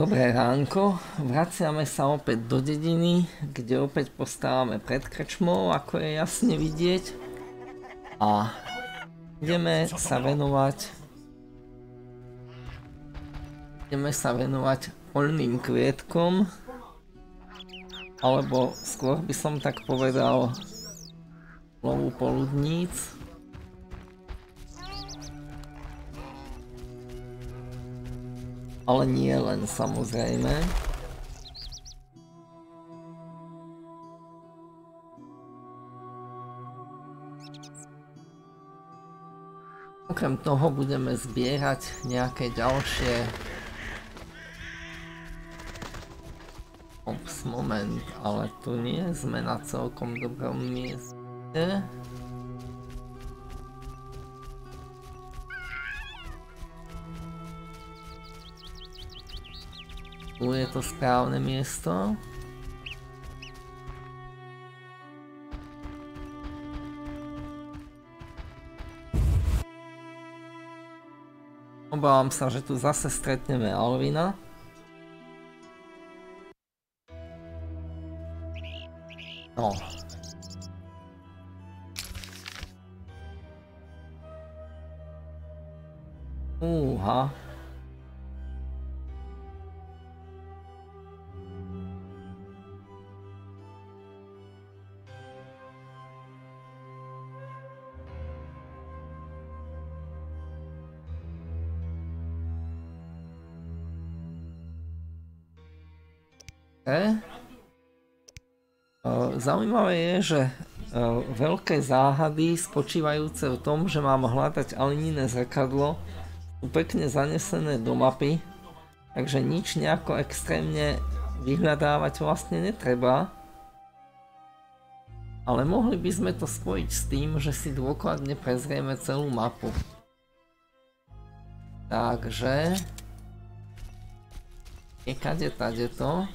Dobré ránko, vraciame sa opäť do dediny, kde opäť postávame pred krčmou, ako je jasne vidieť. A ideme sa venovať ideme sa venovať poľným kvietkom, alebo skôr by som tak povedal lovu poludníc. Ale nie len samozrejme. Okrem toho budeme zbierať nejaké ďalšie Ops, moment, ale tu nie sme na celkom dobrom mieste. Tu je to správne miesto. Obávam sa, že tu zase stretneme Alvina. No. Úha. Zaujímavé je, že veľké záhady spočívajúce v tom, že mám hľadať alininé zrkadlo, sú pekne zanesené do mapy, takže nič nejako extrémne vyhľadávať vlastne netreba. Ale mohli by sme to spojiť s tým, že si dôkladne prezrieme celú mapu. Takže... Je kade tade to.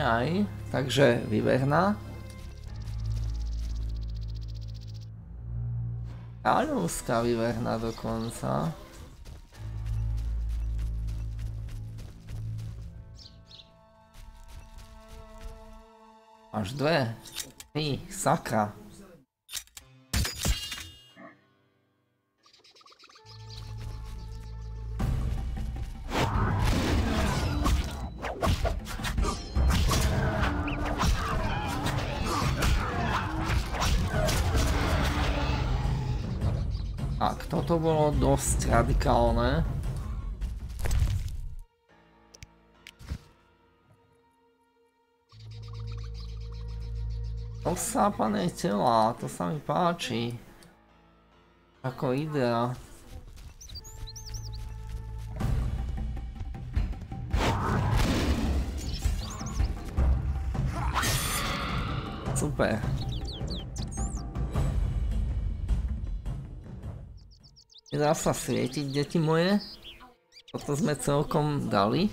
Aj, takže vyverná. Kráľovská vyverná dokonca. Až dve. Ty, sakra. Toto bolo dosť radikálne. Osápané tela, to sa mi páči. Ako idea. Super. Nedá sa svietiť, deti moje. Toto sme celkom dali.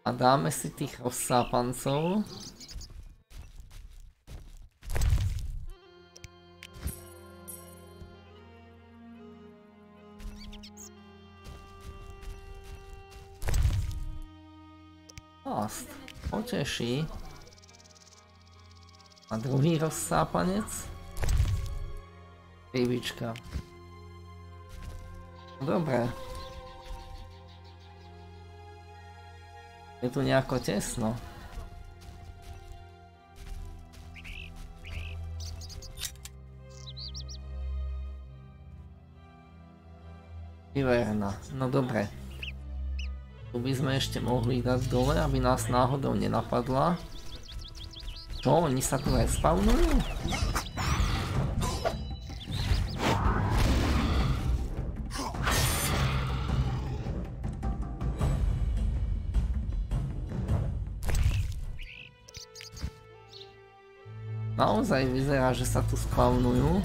A dáme si tých rozsápancov. Poteší. A druhý rozsápanec. Rybička. Dobre. Je tu nejako tesno. Vyverna. No dobre. Tu by sme ešte mohli dať dole, aby nás náhodou nenapadla. Čo, oni sa tu respawnujú? Naozaj vyzerá, že sa tu spawnujú.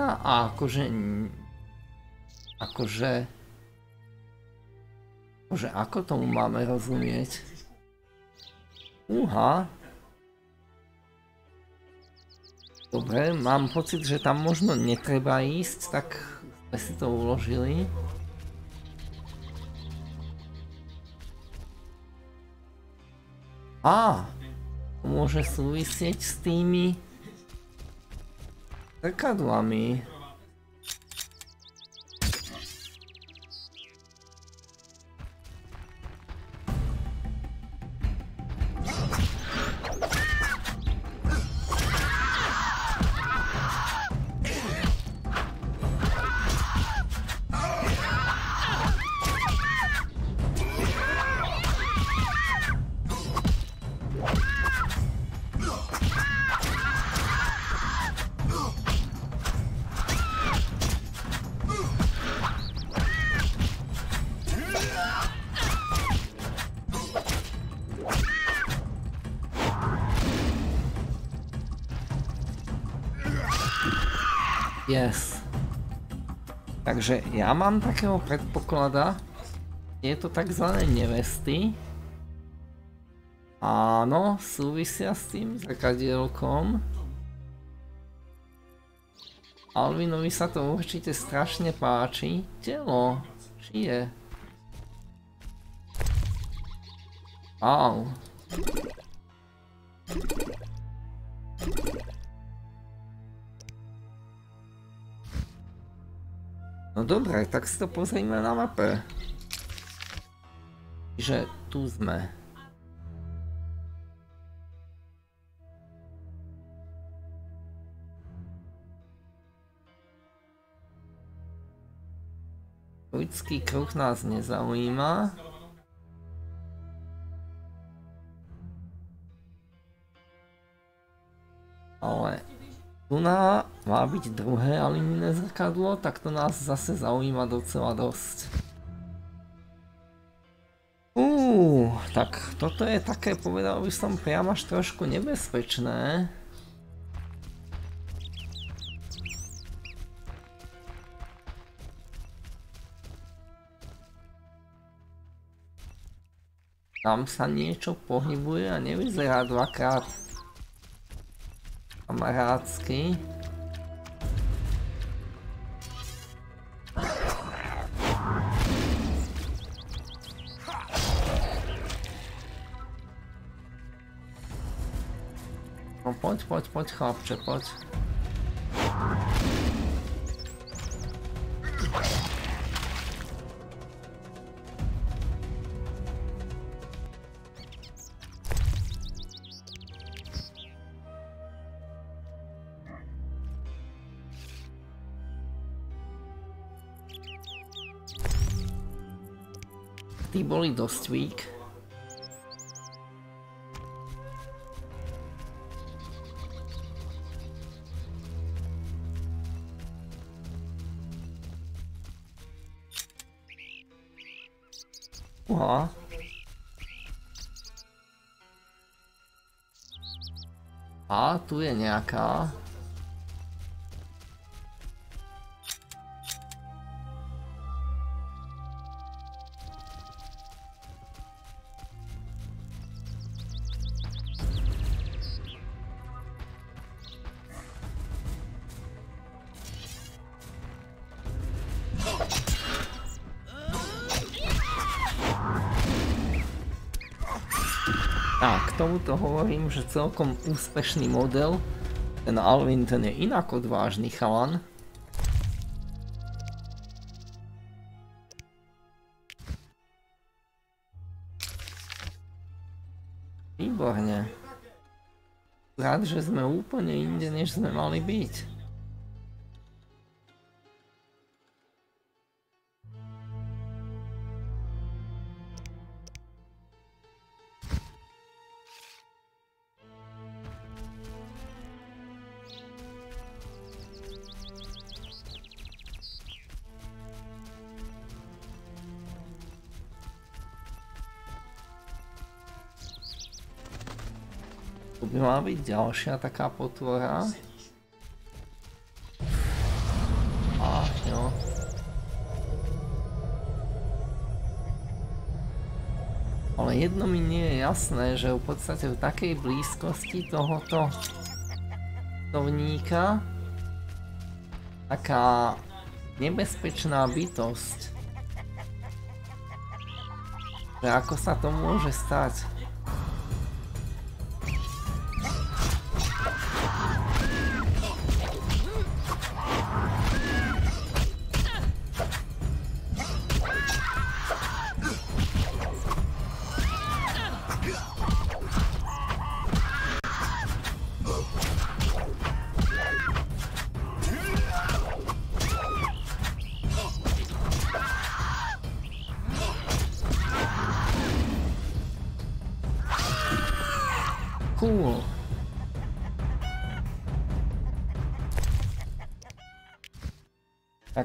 Mesta a akože... Akože... Akože ako tomu máme rozumieť? Uha. Dobre, mám pocit, že tam možno netreba ísť, tak sme si to uložili. Á, môže súvisieť s tými Zakadłami. Takže ja mám takého predpoklada. Je to tzv. nevesty. Áno, súvisia s tým zrkadielkom. Alvinovi sa to určite strašne páči. Telo. Či je? Wow. No dobre, tak si to pozrime na mape. Že tu sme. Ľudský kruh nás nezaujíma. Ale tu na má byť druhé aluminné zrkadlo, tak to nás zase zaujíma docela dosť. Uuu, tak toto je také, povedal by som, priam až trošku nebezpečné. Tam sa niečo pohybuje a nevyzerá dvakrát kamarádsky. No poď, poď, poď chlapče, poď. Tí boli dosť weak. Uha. A tu je nejaká. Hovorím, že celkom úspešný model. Ten Alvin ten je inak odvážny chalan. Výborne. Rád, že sme úplne inde, než sme mali byť. Mala byť ďalšia taká potvora. A, jo. Ale jedno mi nie je jasné, že v podstate v takej blízkosti tohoto tovníka taká nebezpečná bytosť. Že ako sa to môže stať?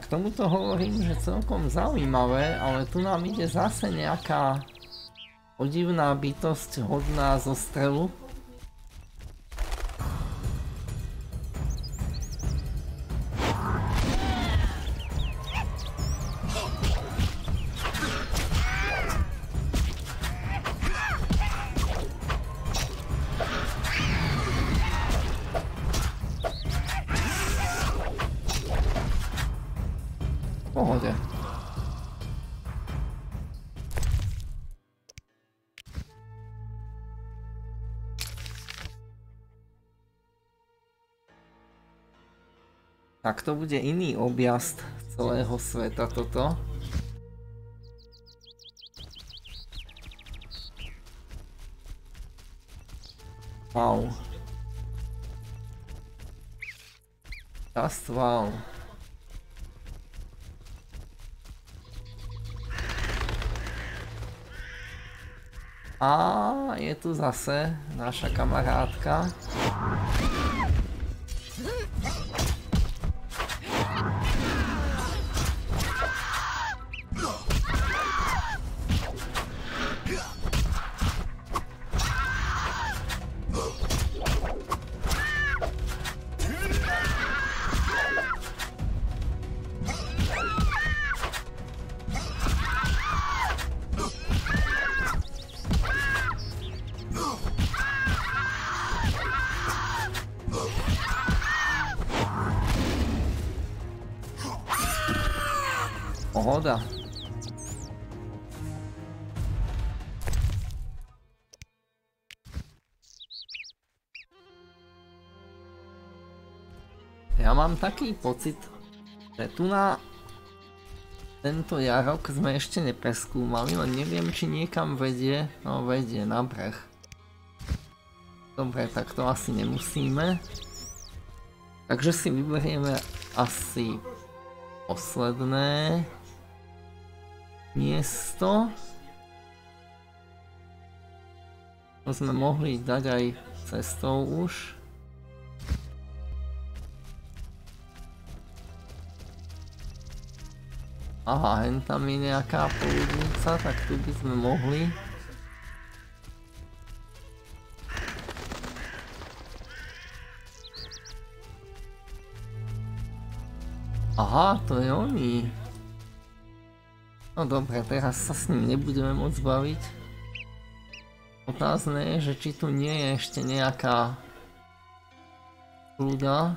Tomuto hovorím, že celkom zaujímavé, ale tu nám ide zase nejaká podivná bytosť hodná zo strelu. To bude iný objazd celého sveta toto. Wow. Just wow. A je tu zase naša kamarátka. Mám taký pocit, že tu na tento jarok sme ešte nepreskúmali, len neviem, či niekam vedie, no vedie na breh. Dobre, tak to asi nemusíme. Takže si vyberieme asi posledné miesto. To sme mohli dať aj cestou už. Aha, hen tam je nejaká poludnica, tak tu by sme mohli. Aha, to je oni. No dobre, teraz sa s ním nebudeme môcť baviť. Otázne je, že či tu nie je ešte nejaká ľuda.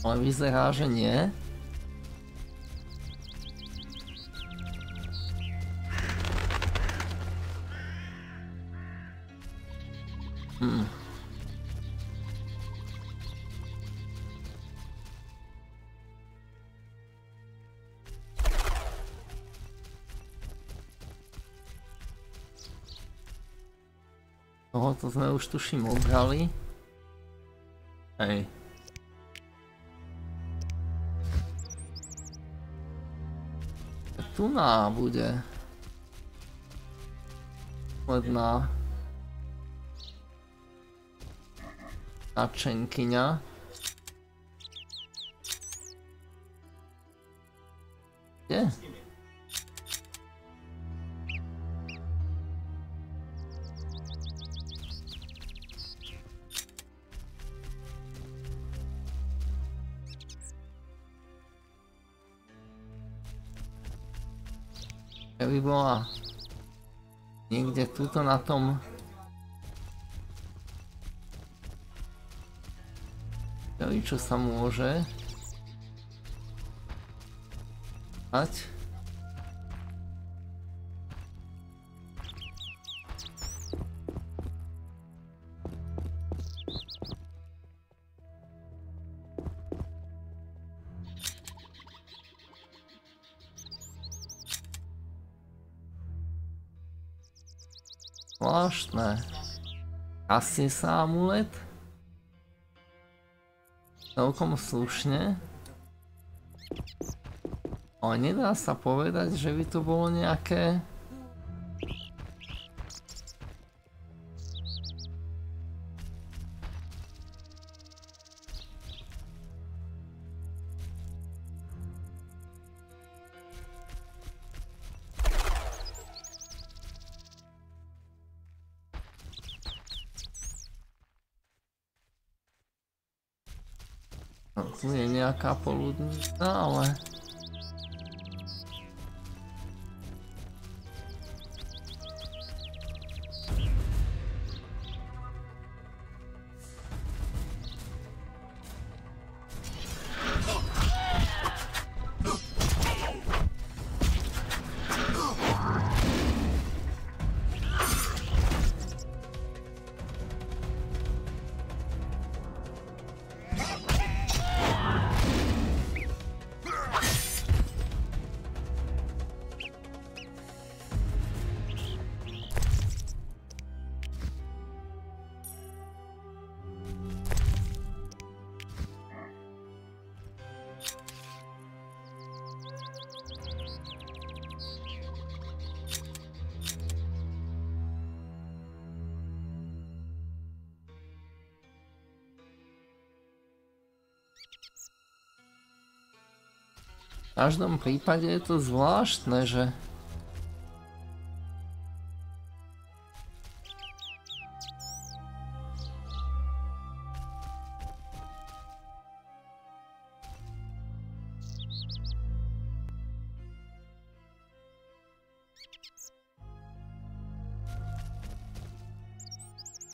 Ale vyzerá, že nie. Sme už tuším obrali. Hej. Tu na bude. Ledná. Načenkyňa. Kde? Keby bola niekde tuto na tom. Čo sa môže. Mať Zvláštne. Asi sa amulet. Celkom slušne. Ale nedá sa povedať, že by to bolo nejaké nejaká poludnica, každom prípade je to zvláštne, že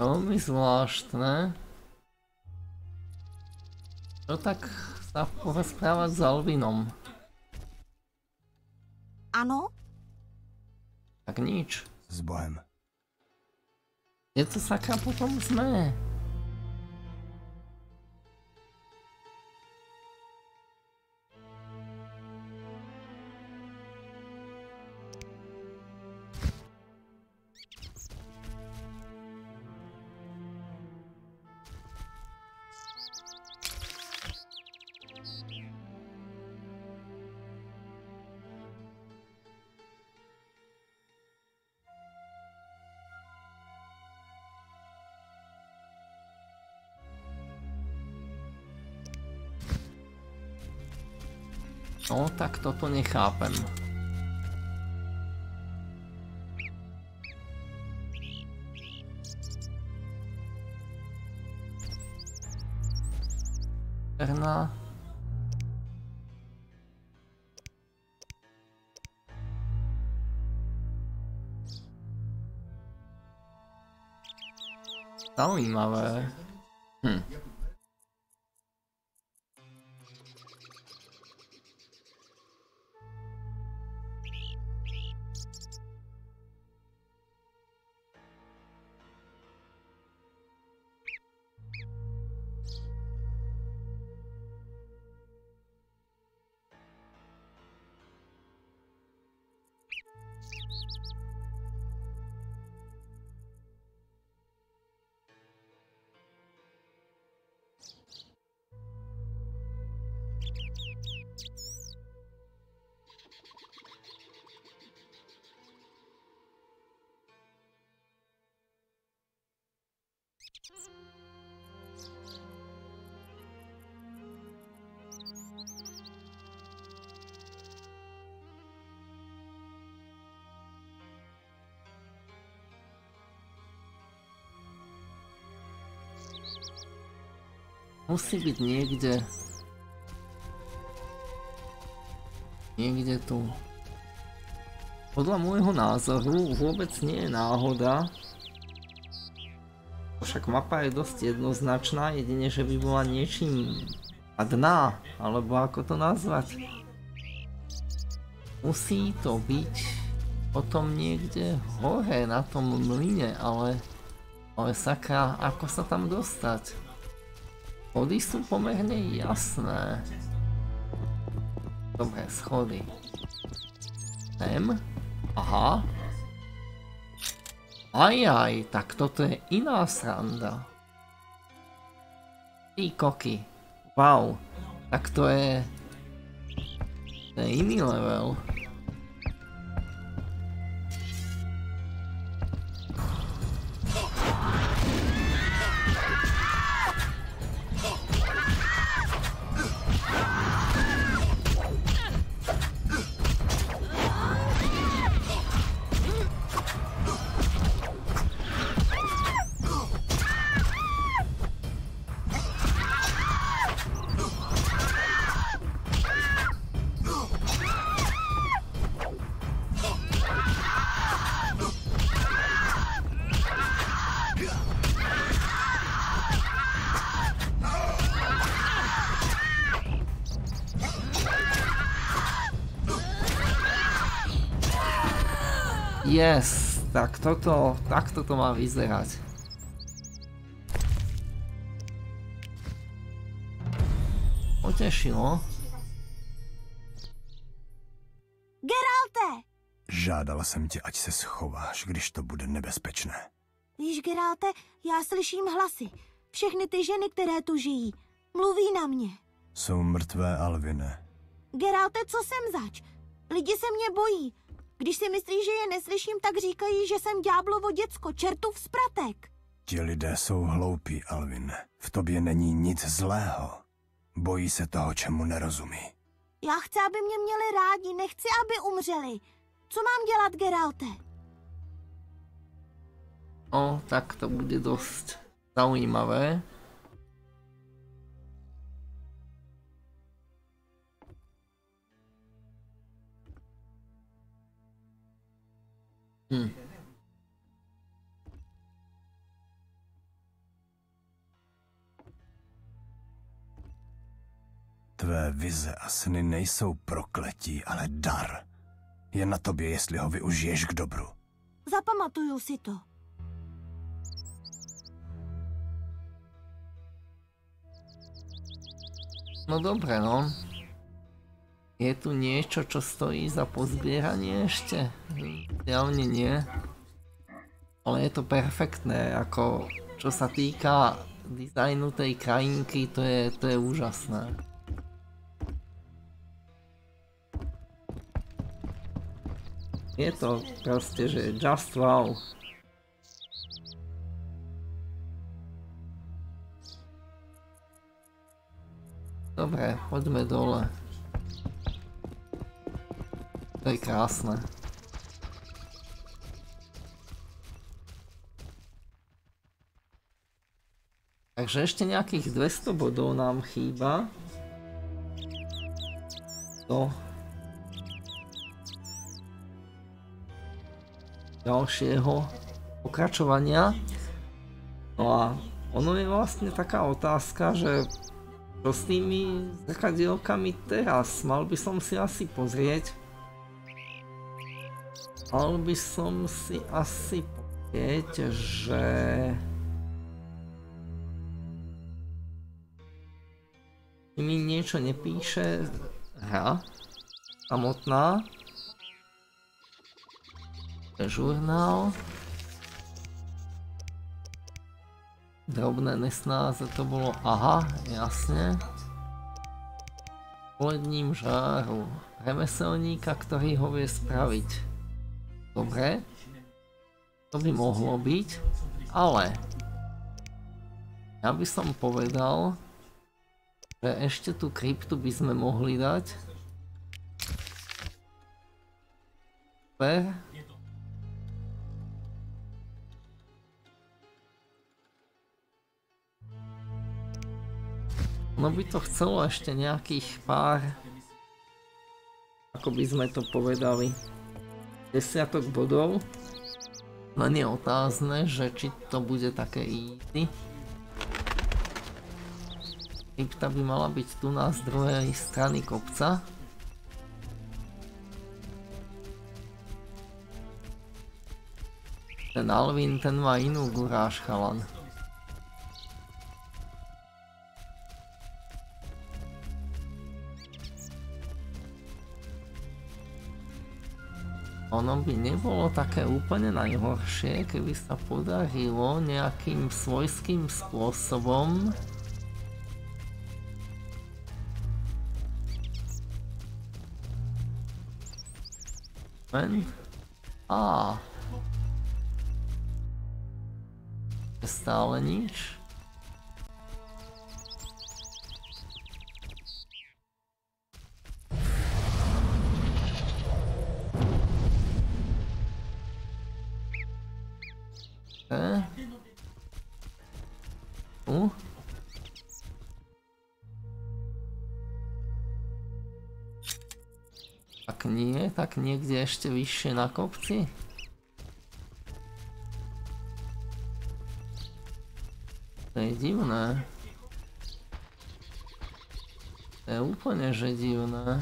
Veľmi zvláštne. Čo tak sa porozprávať s Alvinom? Je to sakra potom toto nechápem. Erna. Zaujímavé. Hm. Musí byť niekde. Niekde tu. Podľa môjho názoru vôbec nie je náhoda. Však mapa je dosť jednoznačná, jedine že by bola niečím padná, alebo ako to nazvať. Musí to byť potom niekde hore na tom mlyne, ale, ale sakra, ako sa tam dostať? Schody sú pomerne jasné. Dobre, schody. Sem. Aha. Ajaj, tak toto je iná sranda. Ty koky. Wow. Tak to je... To je iný level. Yes, tak toto, takto to má vyzerať. Potešilo. Geralte! Žádala jsem tě, ať se schováš, když to bude nebezpečné. Víš, Geralte, já slyším hlasy. Všechny ty ženy, které tu žijí, mluví na mě. Jsou mrtvé, Alvine. Geralte, co jsem zač? Lidi se mě bojí. Když si myslí, že je neslyším, tak říkají, že jsem ďáblovo děcko, čertův spratek. Ti lidé jsou hloupí, Alvin. V tobě není nic zlého. Bojí se toho, čemu nerozumí. Já chci, aby mě měli rádi, nechci, aby umřeli. Co mám dělat, Geralte? O, tak to bude dosť zaujímavé. Hm. Tvé vize a sny nejsou prokletí, ale dar. Je na tobě, jestli ho využiješ k dobru. Zapamatuju si to. No dobre, no. Je tu niečo, čo stojí za pozbieranie ešte? Javne nie. Ale je to perfektné, ako čo sa týka dizajnu tej krajinky, to je, to je úžasné. Je to proste, že just wow. Dobre, poďme dole. To je krásne. Takže ešte nejakých 200 bodov nám chýba. Do ďalšieho pokračovania. No a ono je vlastne taká otázka, že čo s tými zrkadielkami teraz? Mal by som si asi pozrieť. Mal by som si asi pozrieť, že... mi niečo nepíše hra samotná. Žurnál. Drobné nesnáze to bolo, aha, jasne. Poledním žáru. Remeselníka, ktorý ho vie spraviť. Dobre. To by mohlo byť. Ale. Ja by som povedal, že ešte tú kryptu by sme mohli dať. Super. No by to chcelo ešte nejakých pár, ako by sme to povedali, desiatok bodov. Len je otázne, že či to bude také easy. Krypta by mala byť tu na z druhej strany kopca. Ten Alvin, ten má inú guráž chalan. Ono by nebolo také úplne najhoršie, keby sa podarilo nejakým svojským spôsobom Men? Á. Stále nič. Tak niekde ešte vyššie na kopci? To je divné. To je úplne že divné.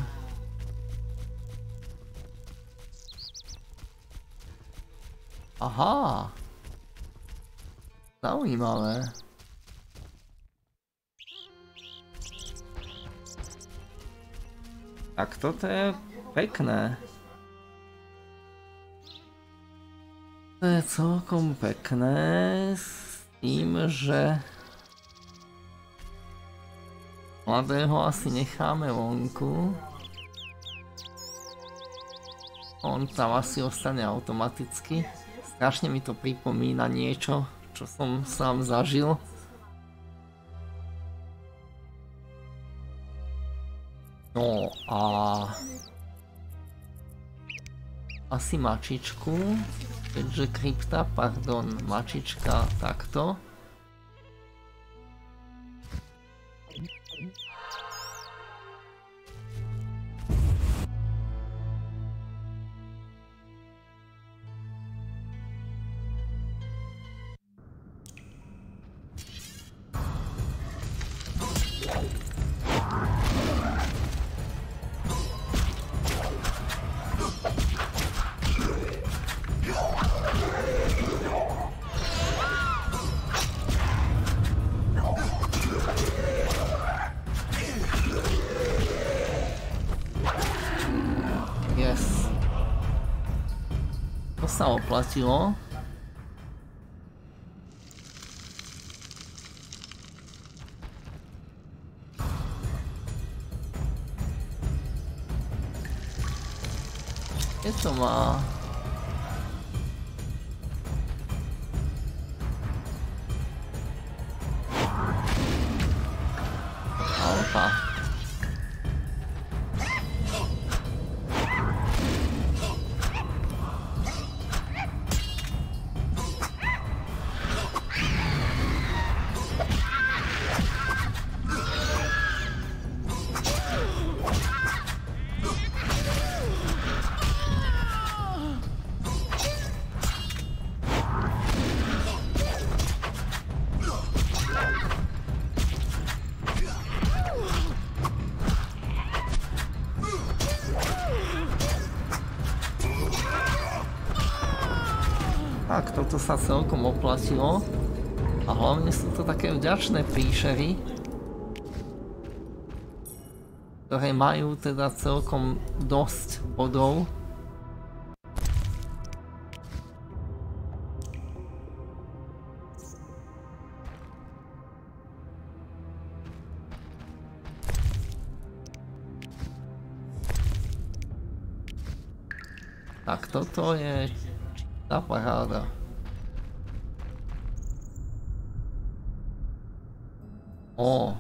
Aha. Zaujímavé. Tak toto je pekné. To je celkom pekné s tým, že mladého asi necháme vonku. On tam asi ostane automaticky. Strašne mi to pripomína niečo, čo som sám zažil. No a... Asi mačičku, keďže krypta, pardon, mačička takto. Oplatilo. to sa celkom oplatilo. A hlavne sú to také vďačné príšery, ktoré majú teda celkom dosť bodov. Tak toto je tá paráda. O.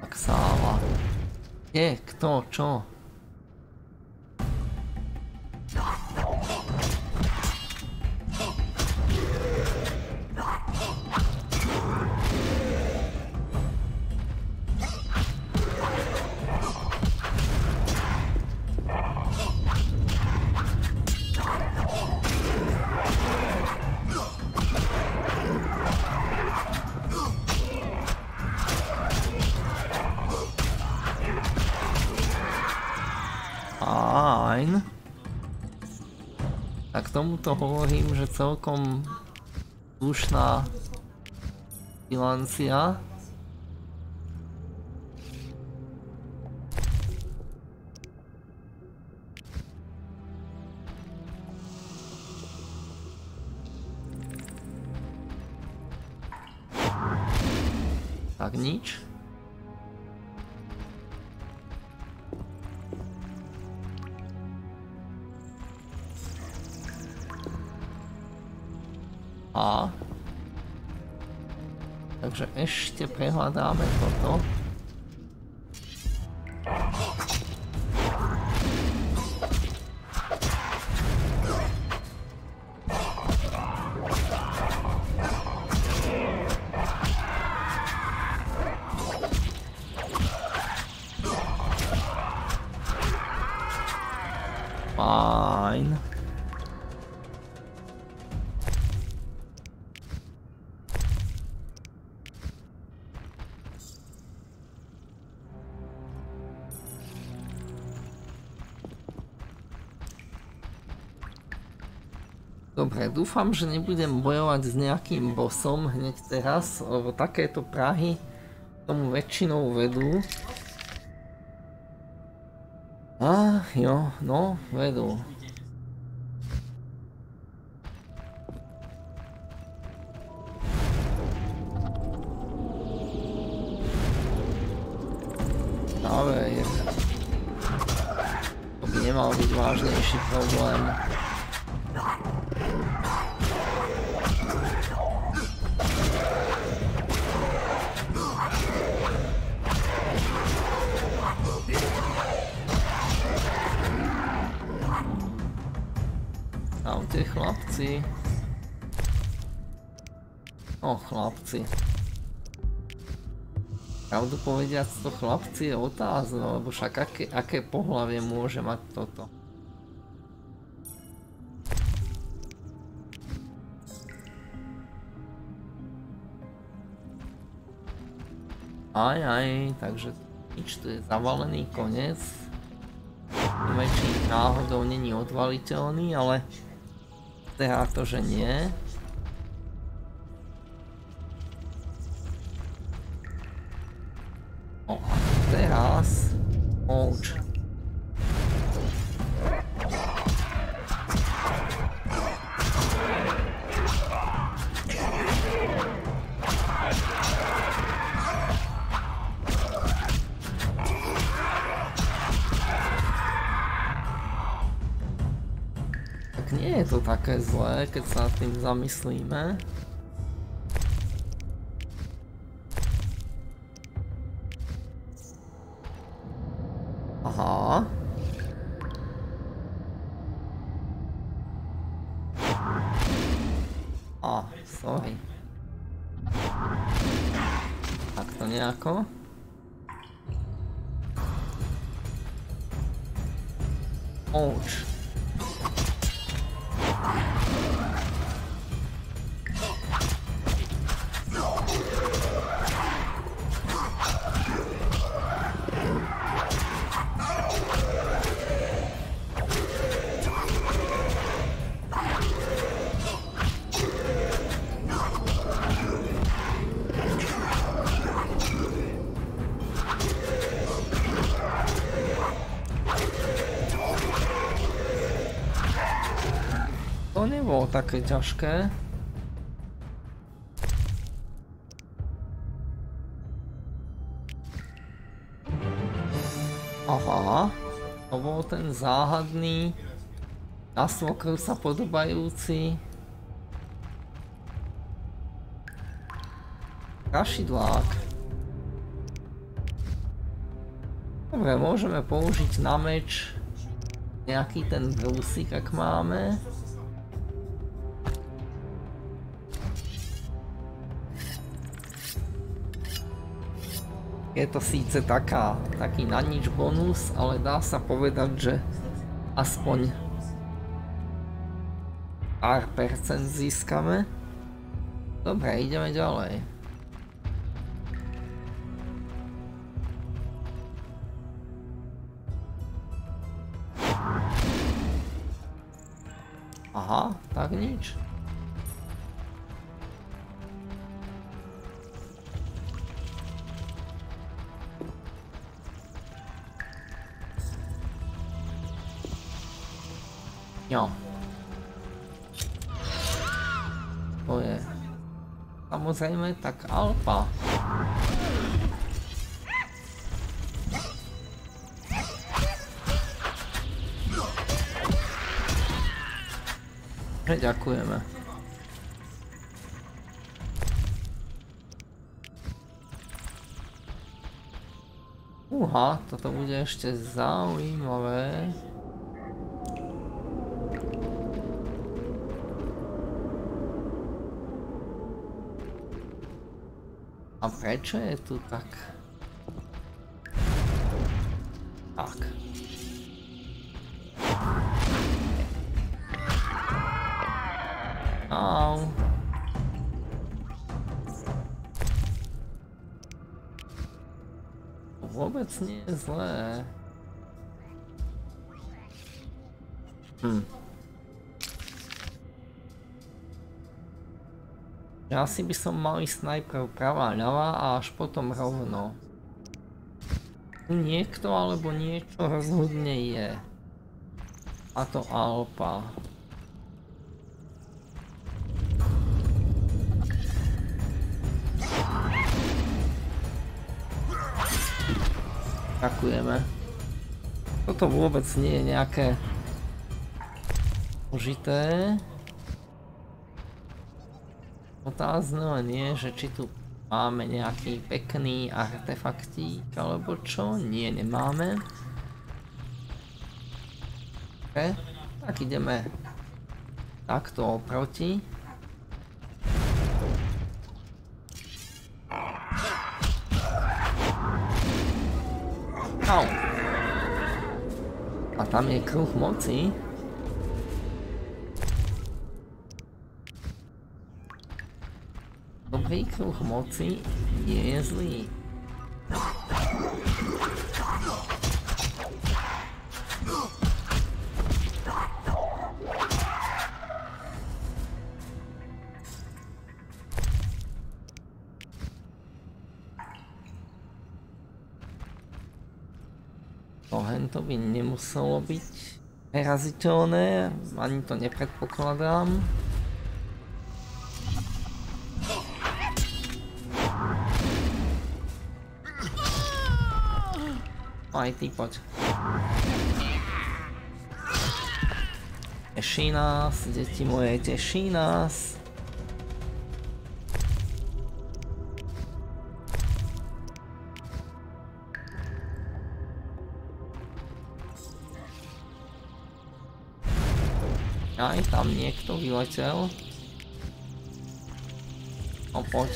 Tak sáva. Je, kto, čo? Tomuto hovorím, že celkom slušná bilancia. Tak nič. Ešte prehľadáme toto. Dúfam, že nebudem bojovať s nejakým bossom hneď teraz, lebo takéto prahy tomu väčšinou vedú. A jo, no, vedú. Chlapci. Pravdu povediac to chlapci je otázno, lebo však aké, aké pohlavie môže mať toto. Aj, aj, takže nič, tu je zavalený koniec. Neviem, či náhodou není odvaliteľný, ale teda to, že nie. O, teraz... Ouch. také zlé, keď sa tým zamyslíme. To také ťažké. Aha, to bol ten záhadný, na svokru sa podobajúci. Kašidlák. Dobre, môžeme použiť na meč nejaký ten brúsik, ak máme. Je to síce taká, taký na nič bonus, ale dá sa povedať, že aspoň pár percent získame. Dobre, ideme ďalej. Aha, tak nič. Jo. To je samozrejme tak alfa. Ďakujeme. Uha, toto bude ešte zaujímavé. A prečo je tu tak? Tak. Au. Vôbec nie je zlé. Hm. Asi by som mal ísť najprv pravá ľavá a až potom rovno. Niekto alebo niečo rozhodne je. A to Alpa. Ďakujeme. Toto vôbec nie je nejaké užité. Otázne len je, že či tu máme nejaký pekný artefaktík alebo čo? Nie, nemáme. Okay. Tak ideme takto oproti. Au. A tam je kruh moci. Výkruh moci nie je zlý. to by nemuselo byť neraziteľné, ani to nepredpokladám. Ty poď. Teší nás, deti moje, teší nás. Aj tam niekto vyletel. No poď.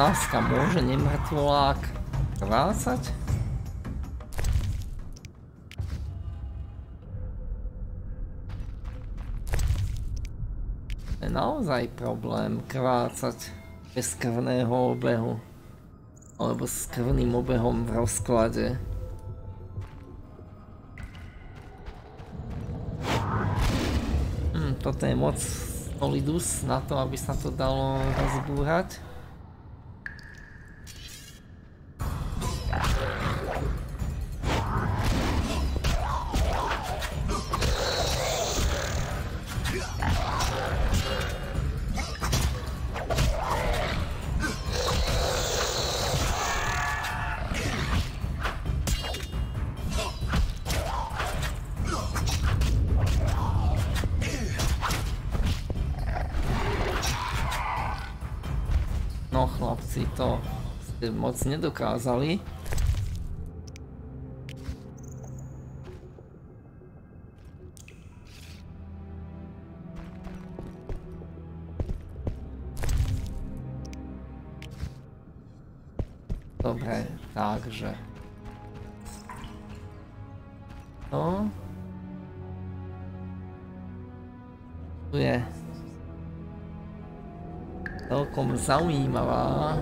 Otázka, môže nemrtvolák krvácať? To je naozaj problém krvácať bez krvného obehu. Alebo s krvným obehom v rozklade. Hm, toto je moc solidus na to, aby sa to dalo rozbúrať. Moc nedokázali. Dobre, takže... No... Tu je celkom zaujímavá.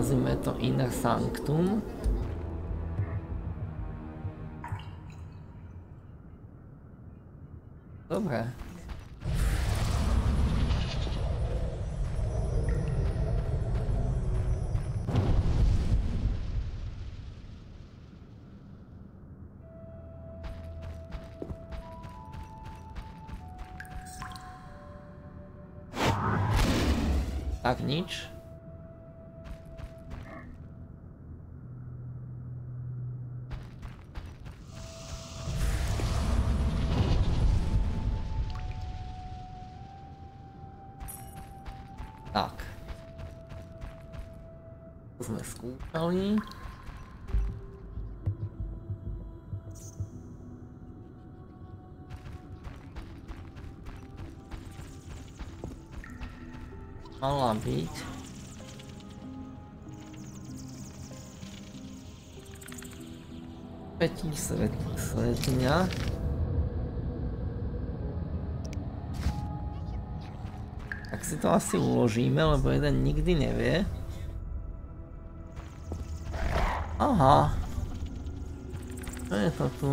Nazvime to Inner Sanctum. Svetňa. Tak si to asi uložíme, lebo jeden nikdy nevie. Aha. Čo je to tu?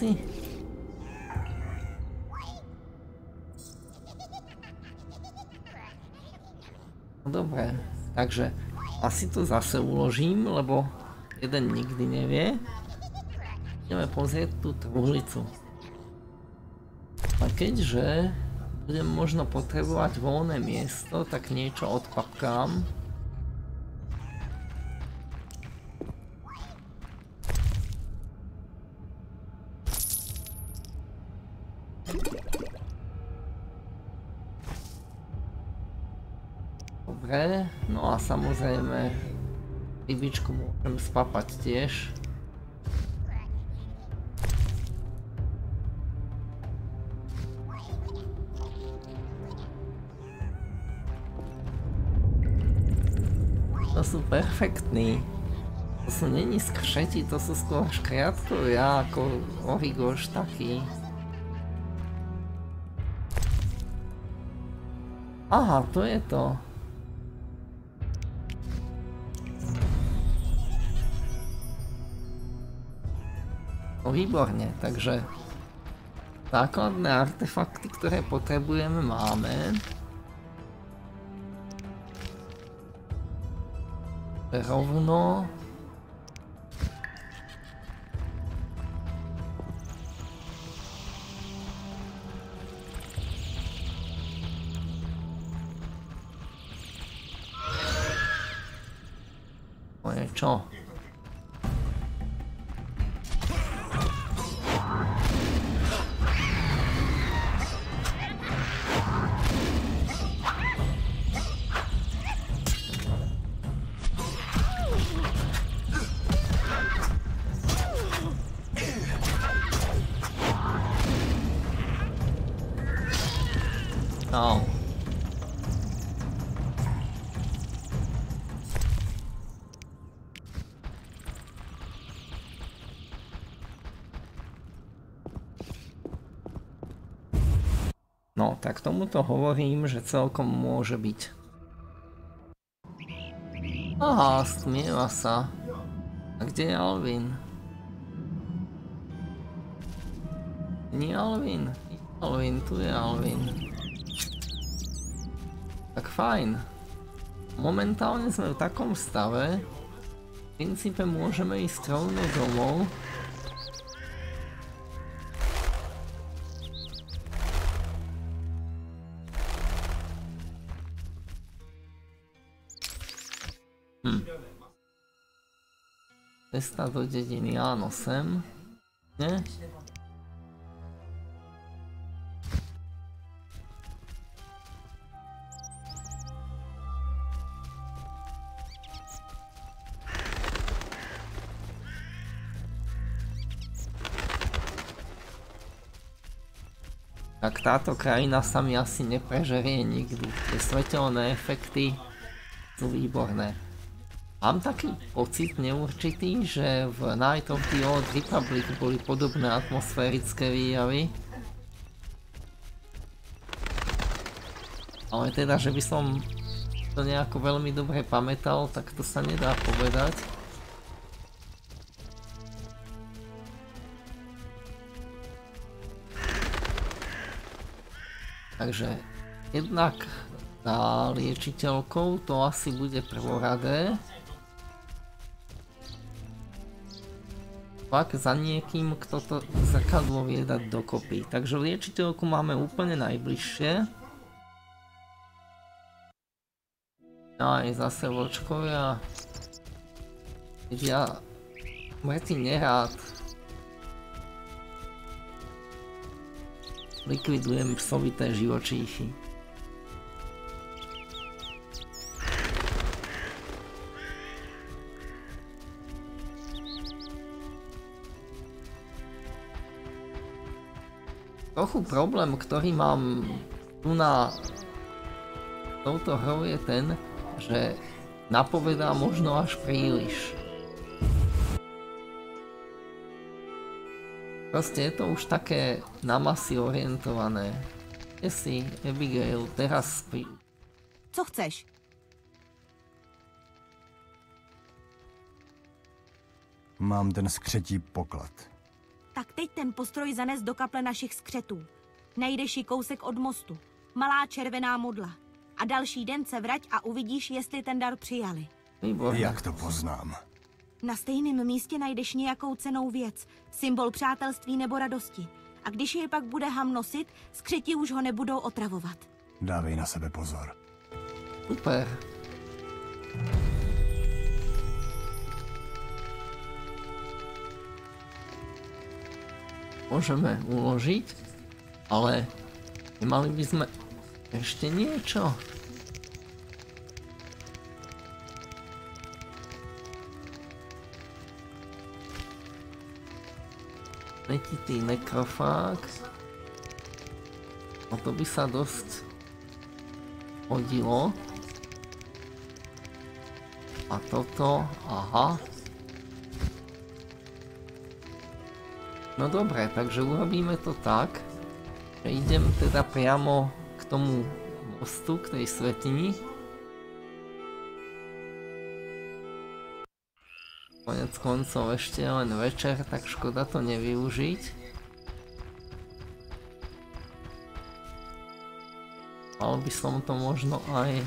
Skřetíci? No dobre, takže asi to zase uložím, lebo jeden nikdy nevie. Ideme pozrieť tú truhlicu. A keďže budem možno potrebovať voľné miesto, tak niečo odpapkám. Samozrejme rybičku môžem spapať tiež. To sú perfektní. To sú není skřeti, to sú skôr škriatkovia ako origoš taký. Aha, to je to. No výborne, takže základné artefakty, ktoré potrebujeme, máme. Rovno. To je tak tomuto hovorím, že celkom môže byť. Aha, stmieva sa. A kde je Alvin? Nie Alvin. Alvin, tu je Alvin. Tak fajn. Momentálne sme v takom stave, v princípe môžeme ísť rovno domov. Cesta do dediny, áno, sem. Nie? tak táto krajina sa mi asi neprežerie nikdy. Tie svetelné efekty sú výborné. Mám taký pocit neurčitý, že v Night of the Old Republic boli podobné atmosférické výjavy. Ale teda, že by som to nejako veľmi dobre pamätal, tak to sa nedá povedať. Takže jednak za liečiteľkou to asi bude prvoradé. Pak za niekým, kto to zrkadlo vie dať dokopy. Takže liečiteľku máme úplne najbližšie. Aj zase vočkovia. Ja mŕty nerád Likvidujem psovité živočíchy. Trochu problém, ktorý mám tu na touto hrou je ten, že napovedá možno až príliš. Proste je to už také na masy orientované. Je si, Abigail, teraz pri... Co chceš? Mám ten skřetí poklad. Tak teď ten postroj zanes do kaple našich skřetů. Najdeš ji kousek od mostu. Malá červená modla. A další den se vrať a uvidíš, jestli ten dar přijali. Výborně. Jak to poznám? Na stejném místě najdeš nějakou cenou věc, symbol přátelství nebo radosti. A když je pak bude ham nosit, skřeti už ho nebudou otravovat. Dávej na sebe pozor. Super. Môžeme uložiť, ale nemali by sme ešte niečo. letitý nekrofág. No to by sa dosť hodilo. A toto, aha. No dobre, takže urobíme to tak, že idem teda priamo k tomu mostu, k tej svetini. Konec koncov ešte len večer, tak škoda to nevyužiť. Mal by som to možno aj...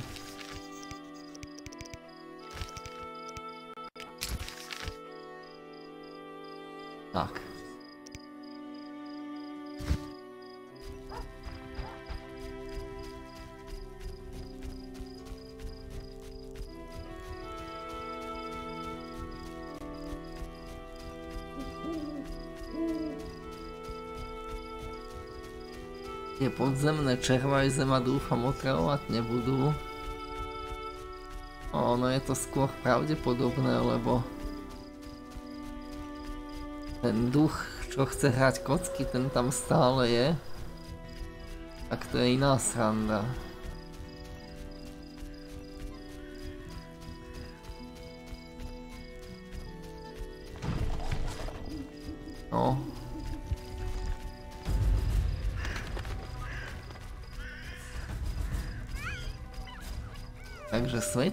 podzemné červajze ma dúfam otravovať nebudú. Ono je to skôr pravdepodobné, lebo ten duch, čo chce hrať kocky, ten tam stále je. Tak to je iná sranda.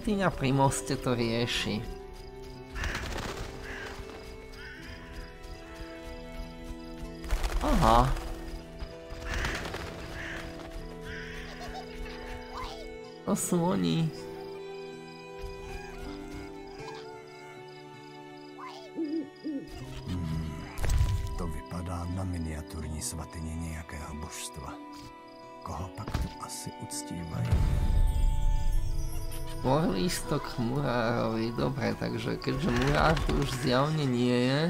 Svetiňa pri moste to rieši. Aha. To sú oni. Murárovi, dobre, takže keďže Murár tu už zjavne nie je,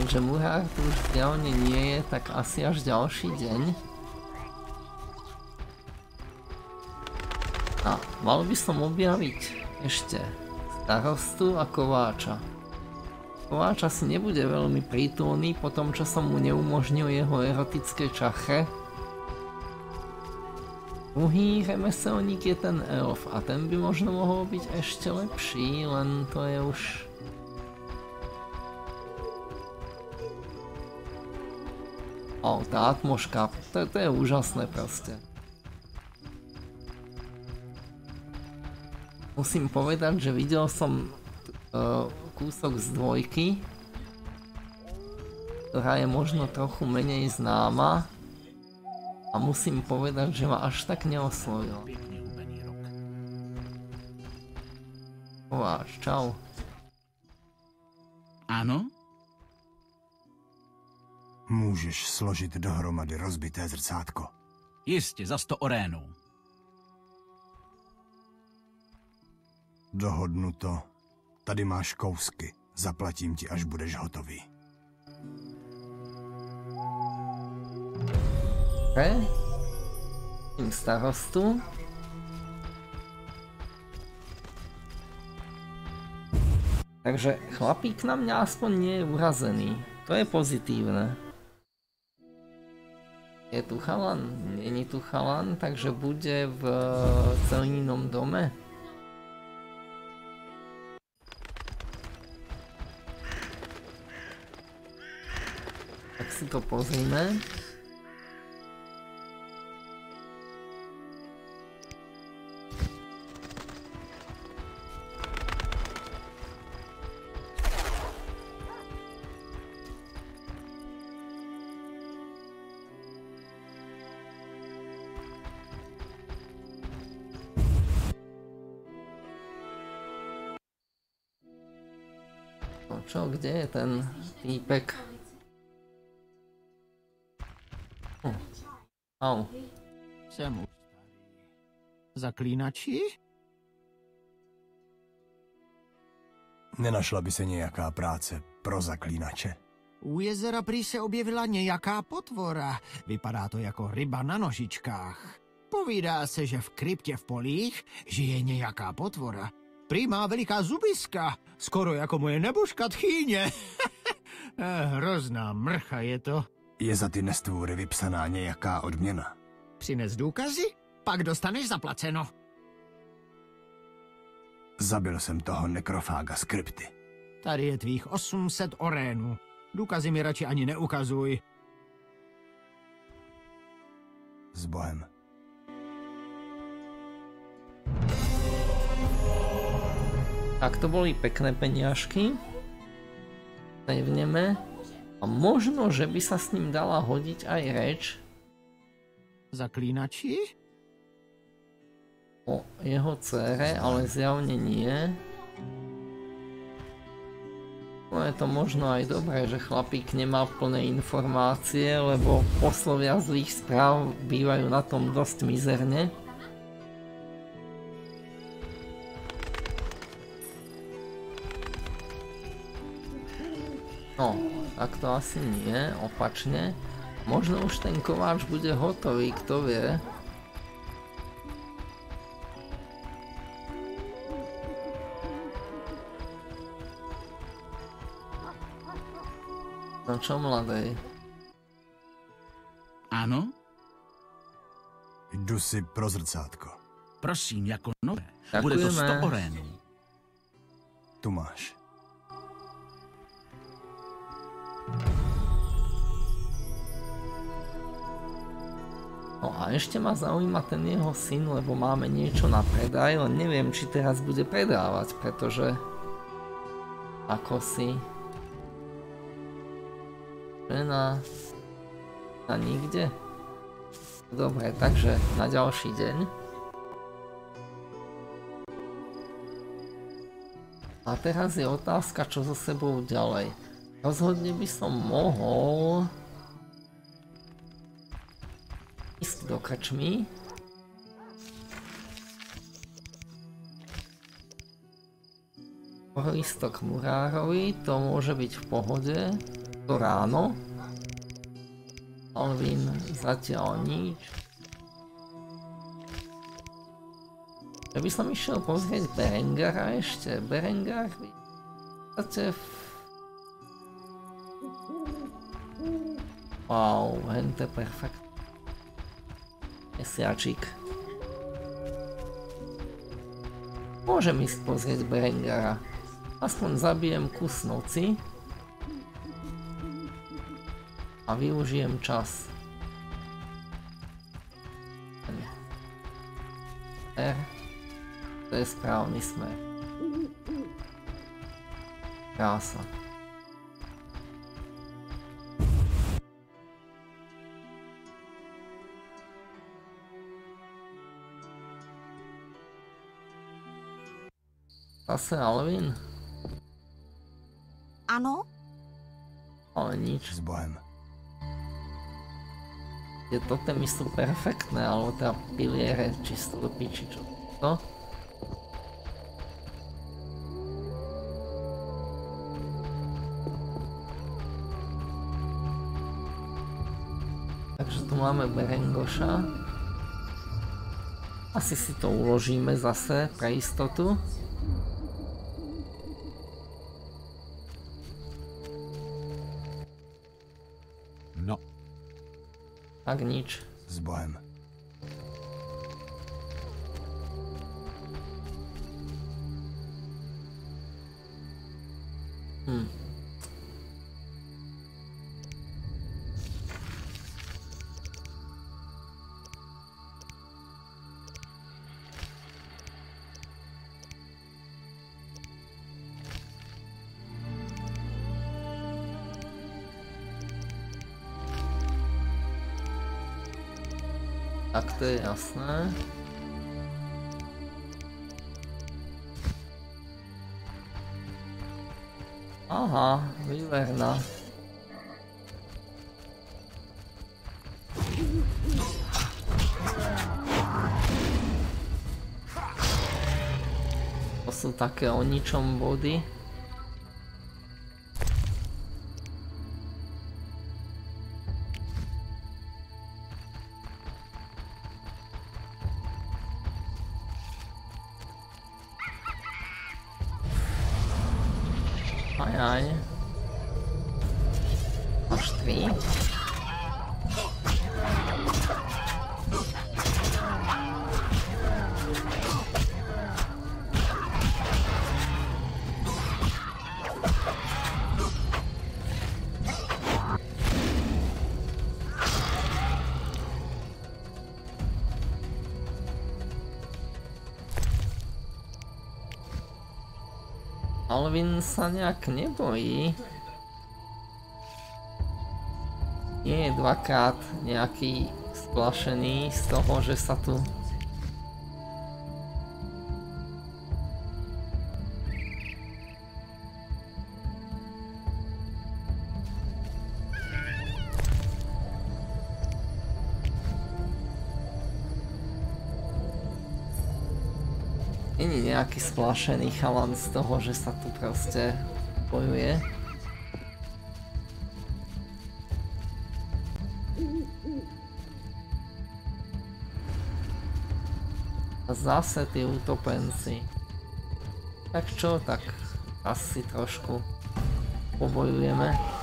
keďže Murár tu už zjavne nie je, tak asi až ďalší deň. A mal by som objaviť ešte starostu a kováča. Kováč asi nebude veľmi prítulný po tom, čo som mu neumožnil jeho erotické čachre. Druhý remeselník je ten elf a ten by možno mohol byť ešte lepší, len to je už... O, tá atmoška, to, to je úžasné proste. Musím povedať, že videl som uh, kúsok z dvojky, ktorá je možno trochu menej známa a musím povedať, že ma až tak neoslovila. Kováč, čau. Ano? Můžeš složit dohromady rozbité zrcátko. Jistě, za sto orénů. Dohodnuto. Tady máš kousky. Zaplatím ti, až budeš hotový. Dobre. Tým starostu. Takže chlapík na mňa aspoň nie je urazený. To je pozitívne. Je tu chalan? Není tu chalan, takže bude v celnínom dome. Tak si to pozrime. Ten týpek? Hm. Au. Starý. Zaklínači? Nenašla by se nějaká práce pro zaklínače? U jezera prý se objevila nějaká potvora. Vypadá to jako ryba na nožičkách. Povídá se, že v kryptě v polích žije nějaká potvora. Prý má veliká zubiska, skoro jako moje nebuška tchýně. Eh, Hrozná mrcha je to. Je za ty nestvůry vypsaná nějaká odměna? Přines důkazy, pak dostaneš zaplaceno. Zabil jsem toho nekrofága z krypty. Tady je tvých 800 orénů. Důkazy mi radši ani neukazuj. S Bohem. Tak to boli pekné peniažky. Pevneme. A možno, že by sa s ním dala hodiť aj reč Zaklínači? o jeho dcére, ale zjavne nie. No je to možno aj dobré, že chlapík nemá plné informácie, lebo poslovia zlých správ bývajú na tom dosť mizerne. No, tak to asi nie, opačne. Možno už ten kováč bude hotový, kto vie. No čo mladej? Ano? Jdu si pro zrcátko. Prosím, jako nové. Bude to Děkujeme. sto orénů. Tu máš. No a ešte ma zaujíma ten jeho syn, lebo máme niečo na predaj, len neviem, či teraz bude predávať, pretože ako si žena a nikde. Dobre, takže na ďalší deň. A teraz je otázka, čo so sebou ďalej. Rozhodne by som mohol ísť do krčmy. Listok Murárovi, to môže byť v pohode. To ráno. Alvin zatiaľ nič. Ja by som išiel pozrieť Berengara ešte. Berengar by v Wow, hente perfekt mesiačik. Môžem ísť pozrieť Berengara. Aspoň zabijem kus noci. A využijem čas. R. To je správny smer. Krása. Zase Alvin? Ano? Ale nič. S Bohem. Tie totemy sú perfektné, alebo teda piliere čisto do piči, čo to? Takže tu máme Berengoša. Asi si to uložíme zase pre istotu. Tak nič. S Bohem. Jasné. Aha, výverna. To sú také o ničom body. Alvin sa nejak nebojí. Nie je dvakrát nejaký splašený z toho, že sa tu nejaký splašený chalan z toho, že sa tu proste bojuje. Zase tí utopenci. Tak čo, tak asi trošku pobojujeme.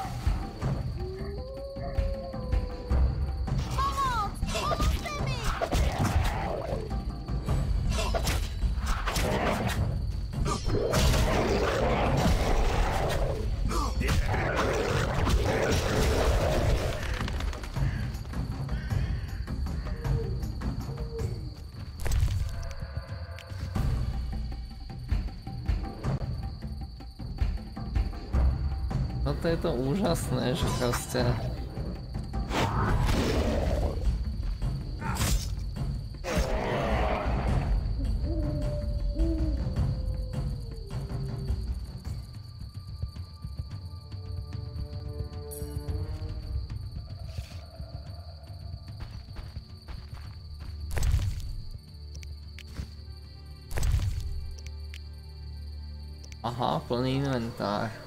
Úžasné, že proste Aha, plný inventár.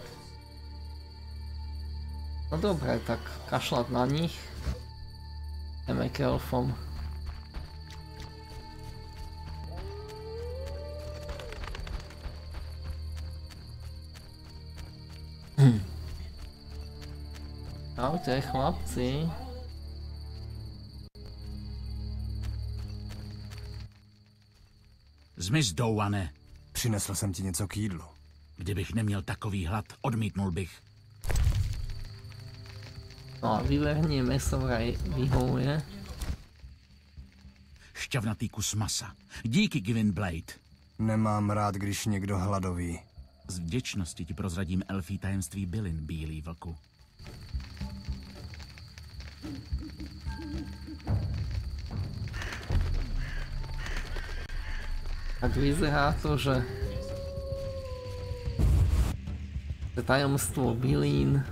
Dobre, tak kašľať na nich. Ideme k elfom. Hm. Čaute chlapci. Zmiz, Douane. Přinesl jsem ti něco k jídlu. Kdybych neměl takový hlad, odmítnul bych. No a vyvrhnie meso vraj vyhovuje. Šťavnatý kus masa. Díky, Givin Blade. Nemám rád, když někdo hladoví. Z vděčnosti ti prozradím elfí tajemství bylin, bílý vlku. Tak vyzerá to, že tajomstvo bylín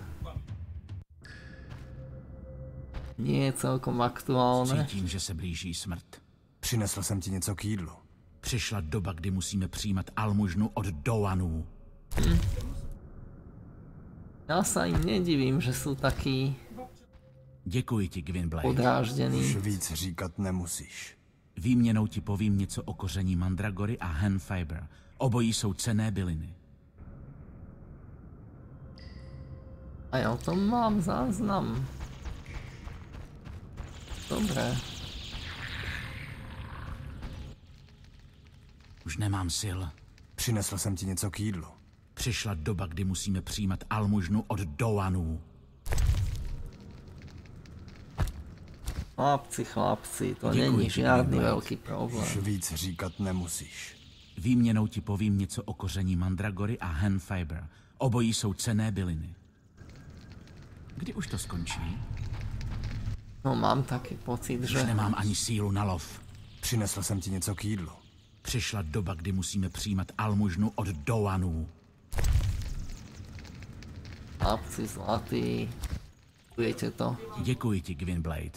je celkom aktuálne. Cítím, že se blíží smrt. Přinesl jsem ti něco k jídlu. Přišla doba, kdy musíme přijímat almužnu od Doanů. Hm. Ja sa im nedivím, že sú takí Děkuji ti, Gwynblade. podráždení. Už víc říkat nemusíš. Výměnou ti povím něco o koření Mandragory a Henfiber. Obojí jsou cené byliny. A ja o tom mám záznam. Dobre. Už nemám sil. Přinesl jsem ti něco k jídlu. Přišla doba, kdy musíme přijímat almužnu od Doanů. Chlapci, chlapci, to Děkuji není Greenlight. veľký problém. Už víc říkat nemusíš. Výměnou ti povím něco o koření Mandragory a Henfiber. Obojí jsou cené byliny. Kdy už to skončí? No mám taký pocit, Už že nemám ani sílu na lov. Přinesl jsem ti něco k jídlu. Přišla doba, kdy musíme přijímat almužnu od Doanů. chlapci zlatí, viete to. Děkuji ti, Gwynblade.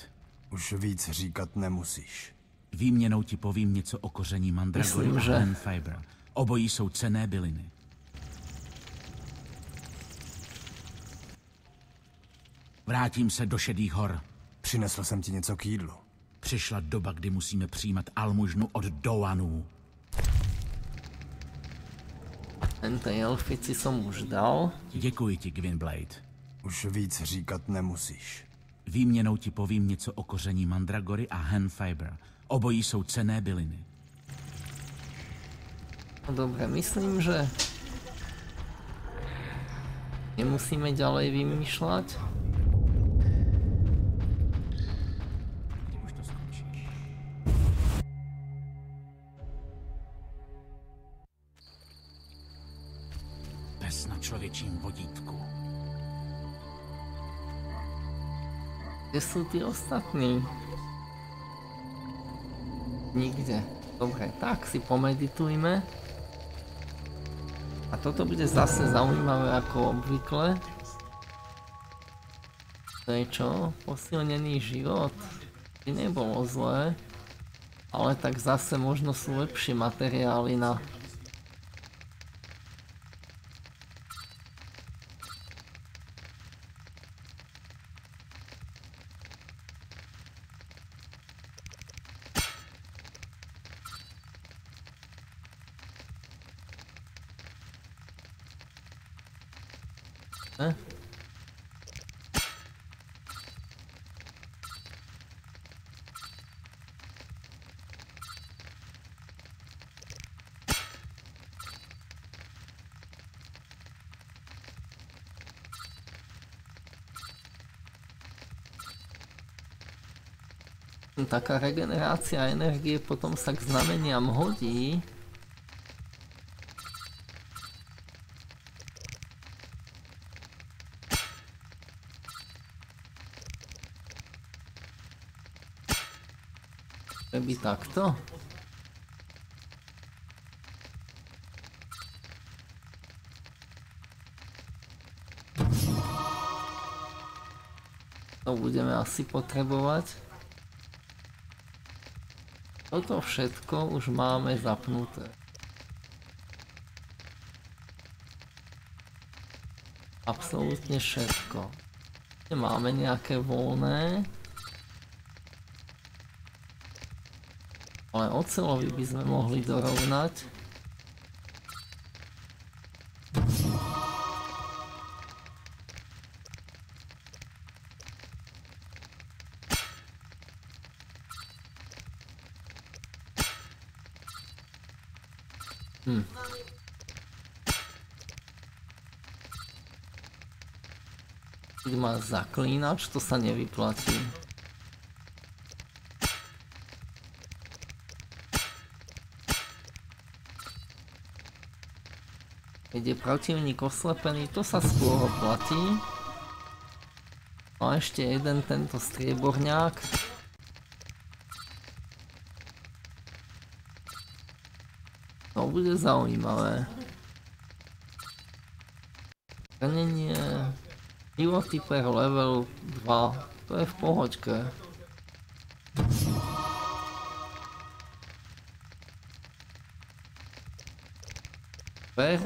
Už víc říkat nemusíš. Výměnou ti povím něco o koření Mandragory Myslím, a že- Henfiber. Obojí jsou cené byliny. Vrátím se do Šedých hor. Přinesl jsem ti něco k jídlu. Přišla doba, kdy musíme přijímat almužnu od Doanů. Tej elfici som už dal. Děkuji ti, Gwynblade. Už víc říkat nemusíš. Výměnou ti povím něco o koření Mandragory a Henfiber. Obojí jsou cené byliny. No dobre, myslím, že nemusíme ďalej vymýšľať. Kde sú tí ostatní? Nikde. Dobre, tak si pomeditujme. A toto bude zase zaujímavé ako obvykle. To je čo? Posilnený život. By nebolo zlé. Ale tak zase možno sú lepšie materiály na taká regenerácia energie potom sa k znameniam hodí. Keby takto? To budeme asi potrebovať. Toto všetko už máme zapnuté. Absolútne všetko. Máme nejaké voľné. Ale ocelovi by sme mohli dorovnať. Zaklínač, to sa nevyplatí. Keď je protivník oslepený, to sa skôr oplatí. A ešte jeden tento strieborňák. To bude zaujímavé. Per level 2. To je v pohoďke. Super.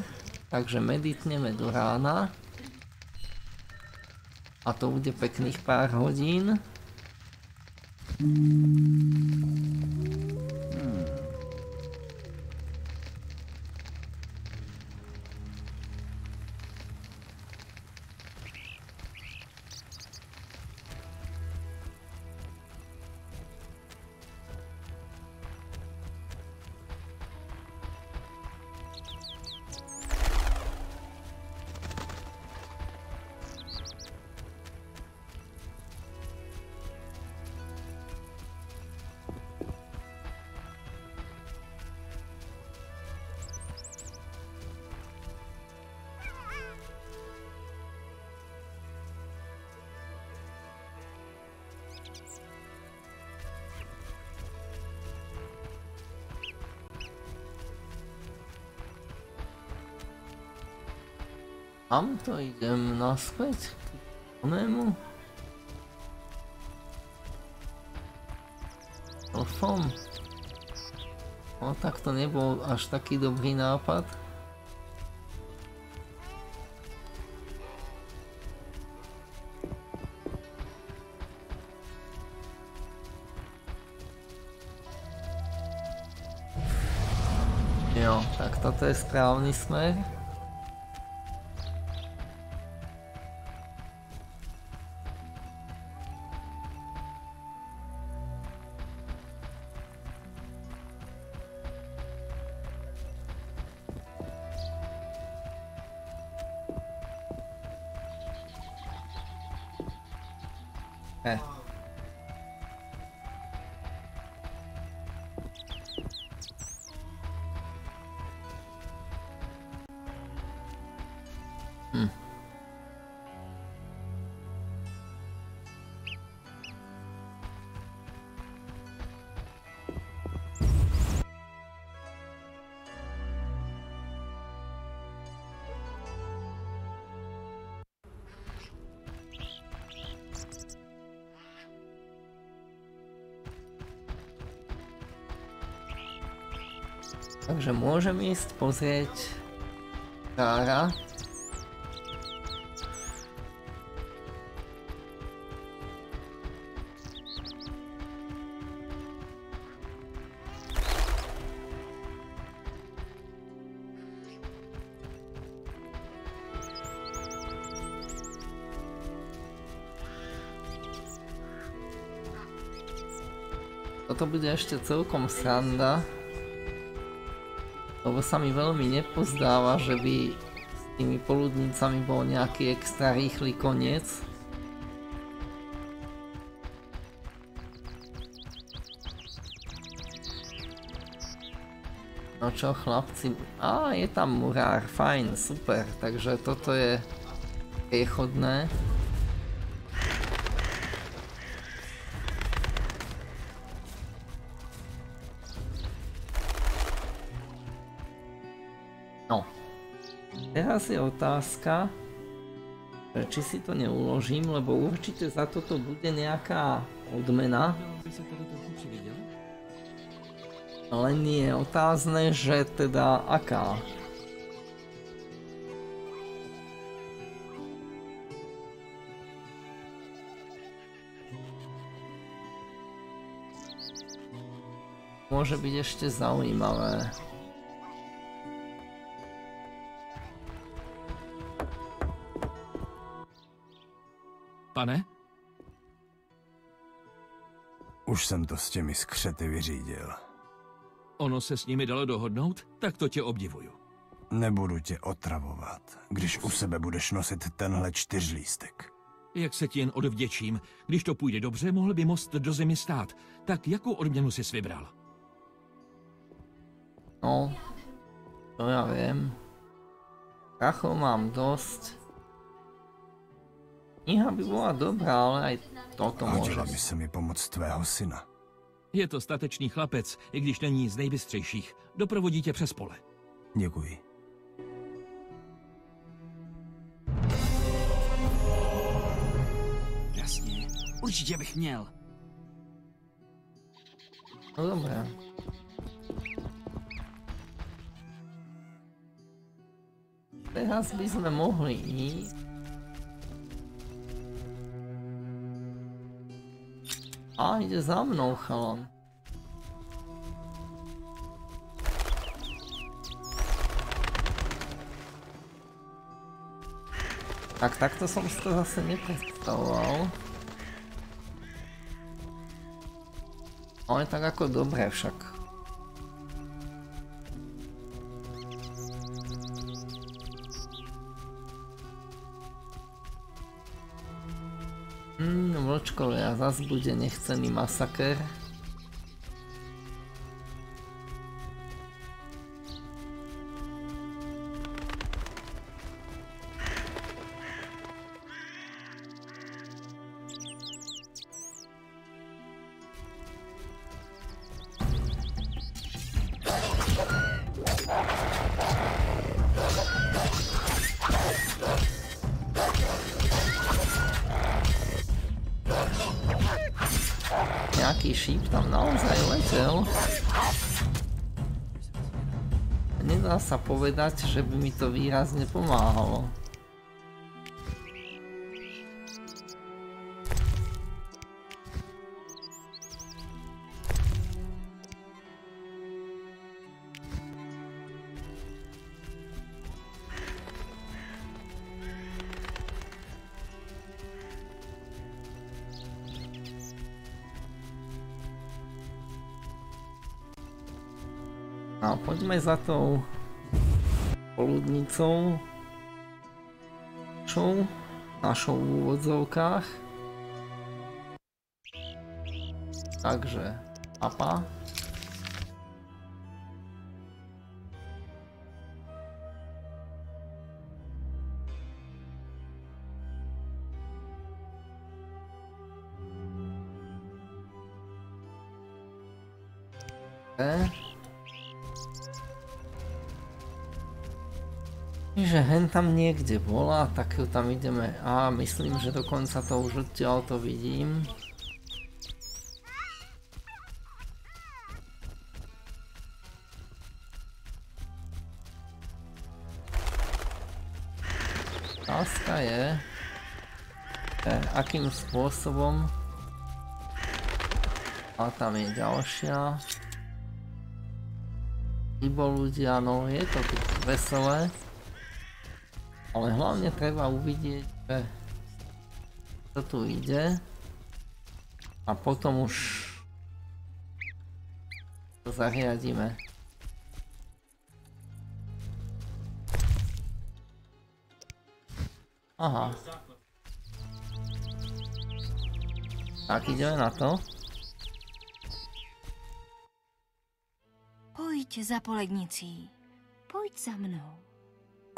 Takže meditneme do rána. A to bude pekných pár hodín. Tam to idem naspäť k onému. Elfom. No tak to nebol až taký dobrý nápad. Jo, tak toto je správny smer. Takže môžem ísť pozrieť Kára. Toto bude ešte celkom sranda. Lebo sa mi veľmi nepozdáva, že by s tými poludnicami bol nejaký extra rýchly koniec. No čo chlapci, á je tam murár, fajn, super, takže toto je priechodné. Teraz je otázka, či si to neuložím, lebo určite za toto bude nejaká odmena. Len je otázne, že teda aká. Môže byť ešte zaujímavé. Už jsem to s těmi skřety vyřídil. Ono se s nimi dalo dohodnout? Tak to tě obdivuju. Nebudu tě otravovat, když u sebe budeš nosit tenhle čtyřlístek. Jak se ti jen odvděčím. Když to půjde dobře, mohl by most do zemi stát. Tak jakou odměnu jsi vybral? No, to ja viem. Prachov mám dosť. Kniha by bola dobrá, ale aj toto môže. Hodila by se mi pomoc tvého syna. Je to statečný chlapec, i když není z nejbystřejších. Doprovodí tě přes pole. Děkuji. Jasně, určitě bych měl. No dobré. Teraz by sme mohli ísť. A ide za mnou, chalan. Tak takto som si to zase nepredstavoval. Ale tak ako dobre však. Hmm, vlčkovia, zas bude nechcený masaker. Nedá sa povedať, že by mi to výrazne pomáhalo. Poďme za tou poludnicou. Čo? Našou v úvodzovkách. Takže, mapa. Tam niekde bola, tak ju tam ideme. A myslím, že dokonca to už odtiaľ to vidím. Otázka je, že akým spôsobom a tam je ďalšia. Ibo ľudia, no je to veselé. Ale hlavne treba uvidieť, že to tu ide. A potom už to zariadíme. Aha. Tak ideme na to. Pojď za polednicí. Pojď za mnou.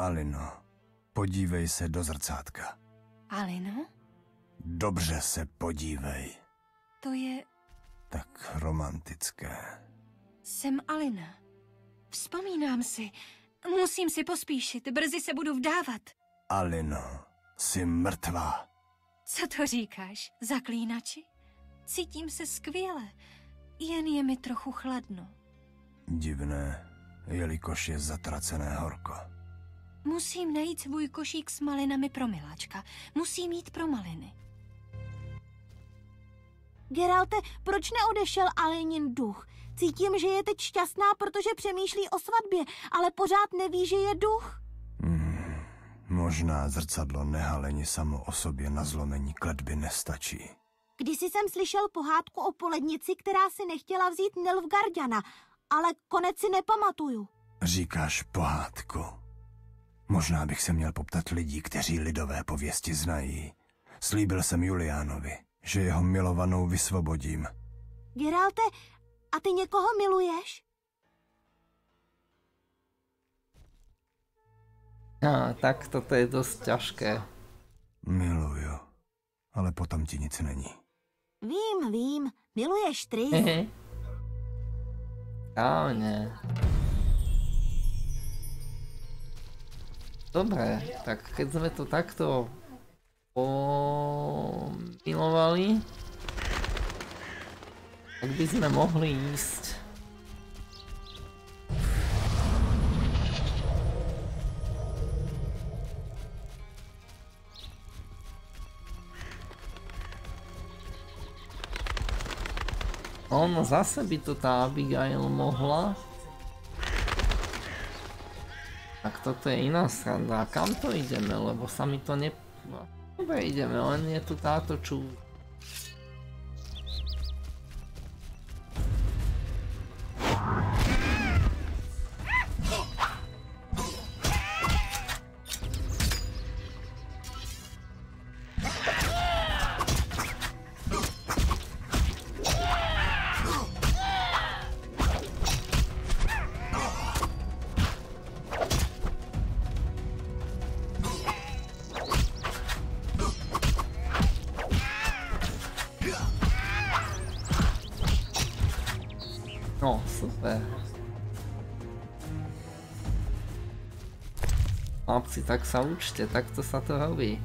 Alino, podívej se do zrcátka. Alino? Dobře se podívej. To je... Tak romantické. Jsem Alina. Vzpomínám si. Musím si pospíšit, brzy se budu vdávat. Alino, jsi mrtvá. Co to říkáš, zaklínači? Cítím se skvěle, jen je mi trochu chladno. Divné, jelikož je zatracené horko. Musím najít svůj košík s malinami pro miláčka. Musím jít pro maliny. Geralte, proč neodešel Alenin duch? Cítím, že je teď šťastná, protože přemýšlí o svatbě, ale pořád neví, že je duch. Hmm, možná zrcadlo nehaleni samo o sobě na zlomení kletby nestačí. Kdysi jsem slyšel pohádku o polednici, která si nechtěla vzít Nilfgaardiana, ale konec si nepamatuju. Říkáš pohádku. Možná bych se měl poptat lidí, kteří lidové pověsti znají. Slíbil jsem Juliánovi, že jeho milovanou vysvobodím. Geralte, a ty někoho miluješ? A, tak toto je dosť ťažké. Miluju, ale potom ti nic není. Vím, vím, miluješ Tris. Hehe. Dobre, tak keď sme to takto pomilovali, tak by sme mohli ísť Ono zase by to tá Abigail mohla. Tak toto je iná sranda. A kam to ideme? Lebo sa mi to ne... Dobre ideme, len je tu táto čú... Chlapci, tak sa učte, takto sa to robí.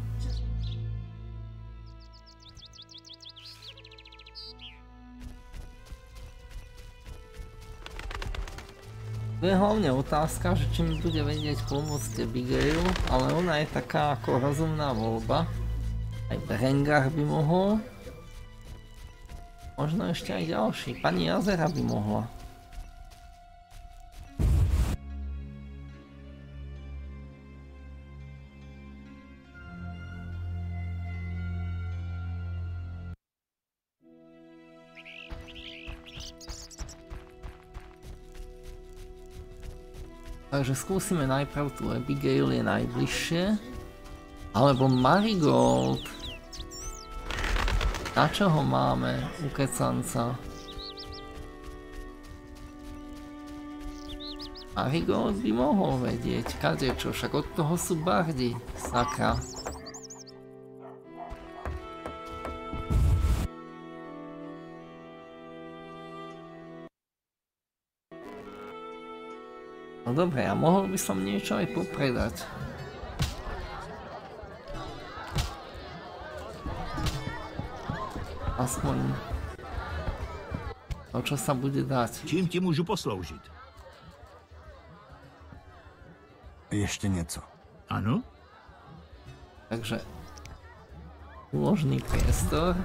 Tu je hlavne otázka, že či mi bude vedieť pomôcť Abigail, ale ona je taká ako rozumná voľba. Aj Berengar by mohol. Možno ešte aj ďalší. Pani Jazera by mohla. Takže skúsime najprv tu Abigail je najbližšie. Alebo Marigold. Na čo ho máme u kecanca? Marigold by mohol vedieť, kadečo, však od toho sú bardi, sakra. Dobre, a mohol by som niečo aj popredať. Aspoň to, čo sa bude dať. Čím ti můžu posloužit? Ještě něco. Ano? Takže úložný priestor.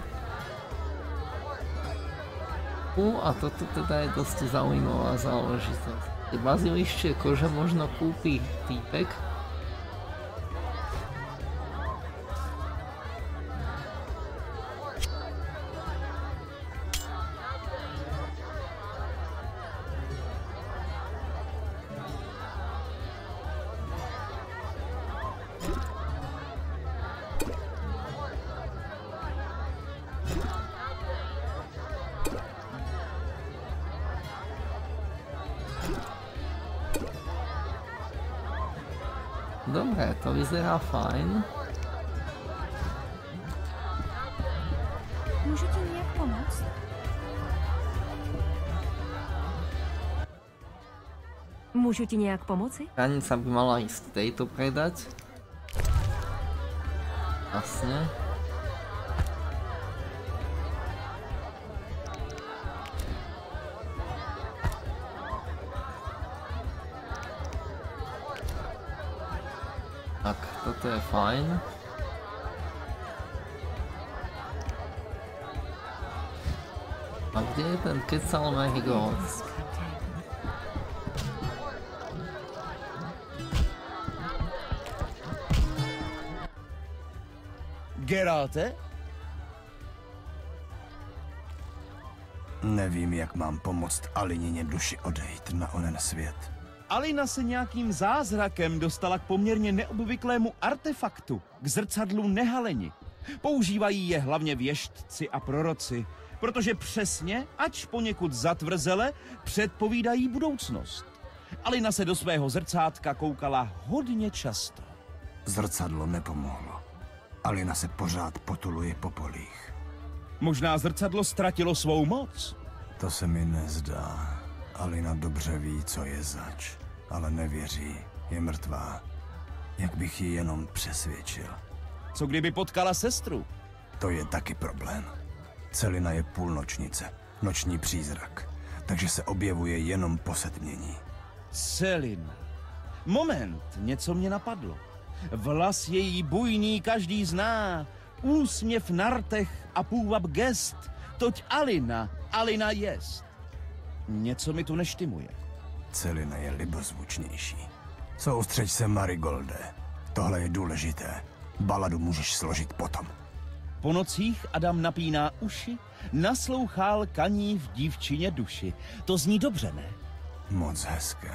U, a toto teda je dosť zaujímavá záležitosť. Tie bazilištie kože možno kúpi týpek, to vyzerá fajn. Můžu ti nějak pomoct? Můžu ti nějak pomoci? Hranica by mala ísť tejto predať. Jasne. Fajn. A kde je ten kecal Marigold? Geralte? Nevím, jak mám pomoct Alinině duši odejít na onen svět. Alina se nějakým zázrakem dostala k poměrně neobvyklému artefaktu, k zrcadlu Nehaleni. Používají je hlavně věštci a proroci, protože přesně, ač poněkud zatvrzele, předpovídají budoucnost. Alina se do svého zrcátka koukala hodně často. Zrcadlo nepomohlo. Alina se pořád potuluje po polích. Možná zrcadlo ztratilo svou moc. To se mi nezdá. Alina dobře ví, co je zač, ale nevěří. Je mrtvá. Jak bych ji jenom přesvědčil. Co kdyby potkala sestru? To je taky problém. Celina je půlnočnice, noční přízrak, takže se objevuje jenom po setmění. Selina. Moment, něco mě napadlo. Vlas její bujný každý zná, úsměv na rtech a půvab gest, toť Alina, Alina jest. Něco mi tu neštimuje. Celina je libozvučnější. Soustřeď se, Marigolde. Tohle je důležité. Baladu můžeš složit potom. Po nocích Adam napíná uši, naslouchal kaní v dívčině duši. To zní dobře, ne? Moc hezké.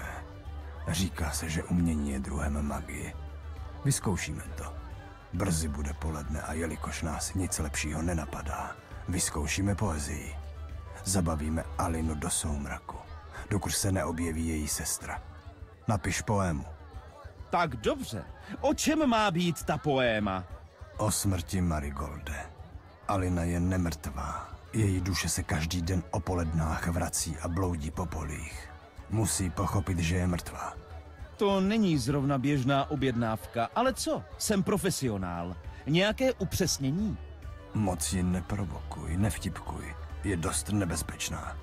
Říká se, že umění je druhem magie. Vyzkoušíme to. Brzy bude poledne a jelikož nás nic lepšího nenapadá, vyzkoušíme poezii. Zabavíme Alinu do soumraku, dokud se neobjeví její sestra. Napiš poému. Tak dobře. O čem má být ta poéma? O smrti Marigolde. Alina je nemrtvá. Její duše se každý den o polednách vrací a bloudí po polích. Musí pochopit, že je mrtvá. To není zrovna běžná objednávka, ale co? Jsem profesionál. Nějaké upřesnění? Moc ji neprovokuj, nevtipkuj. Je dost nebezpečná.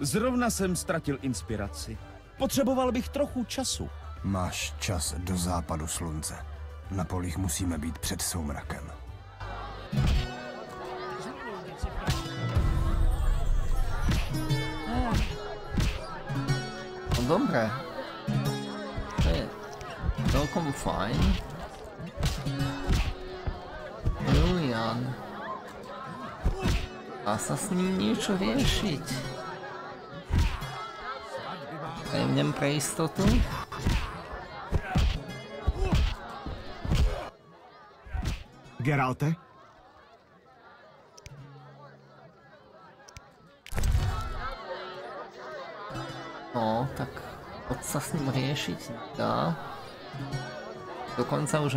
Zrovna jsem ztratil inspiraci. Potřeboval bych trochu času. Máš čas do západu slunce. Na polích musíme být před soumrakem. No dobre. To je celkom fajn. Julian. Dá sa s ním niečo riešiť. Prejmnem pre istotu. Geralte? No, tak moc sa s ním riešiť dá. Dokonca už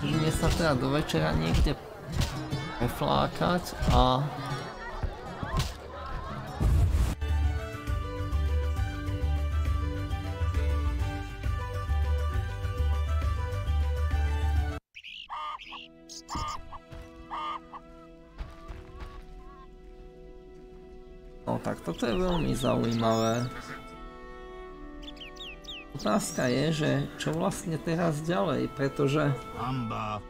Ideme sa teda do večera niekde preflákať a No tak toto je veľmi zaujímavé. Otázka je, že čo vlastne teraz ďalej, pretože... Hamba.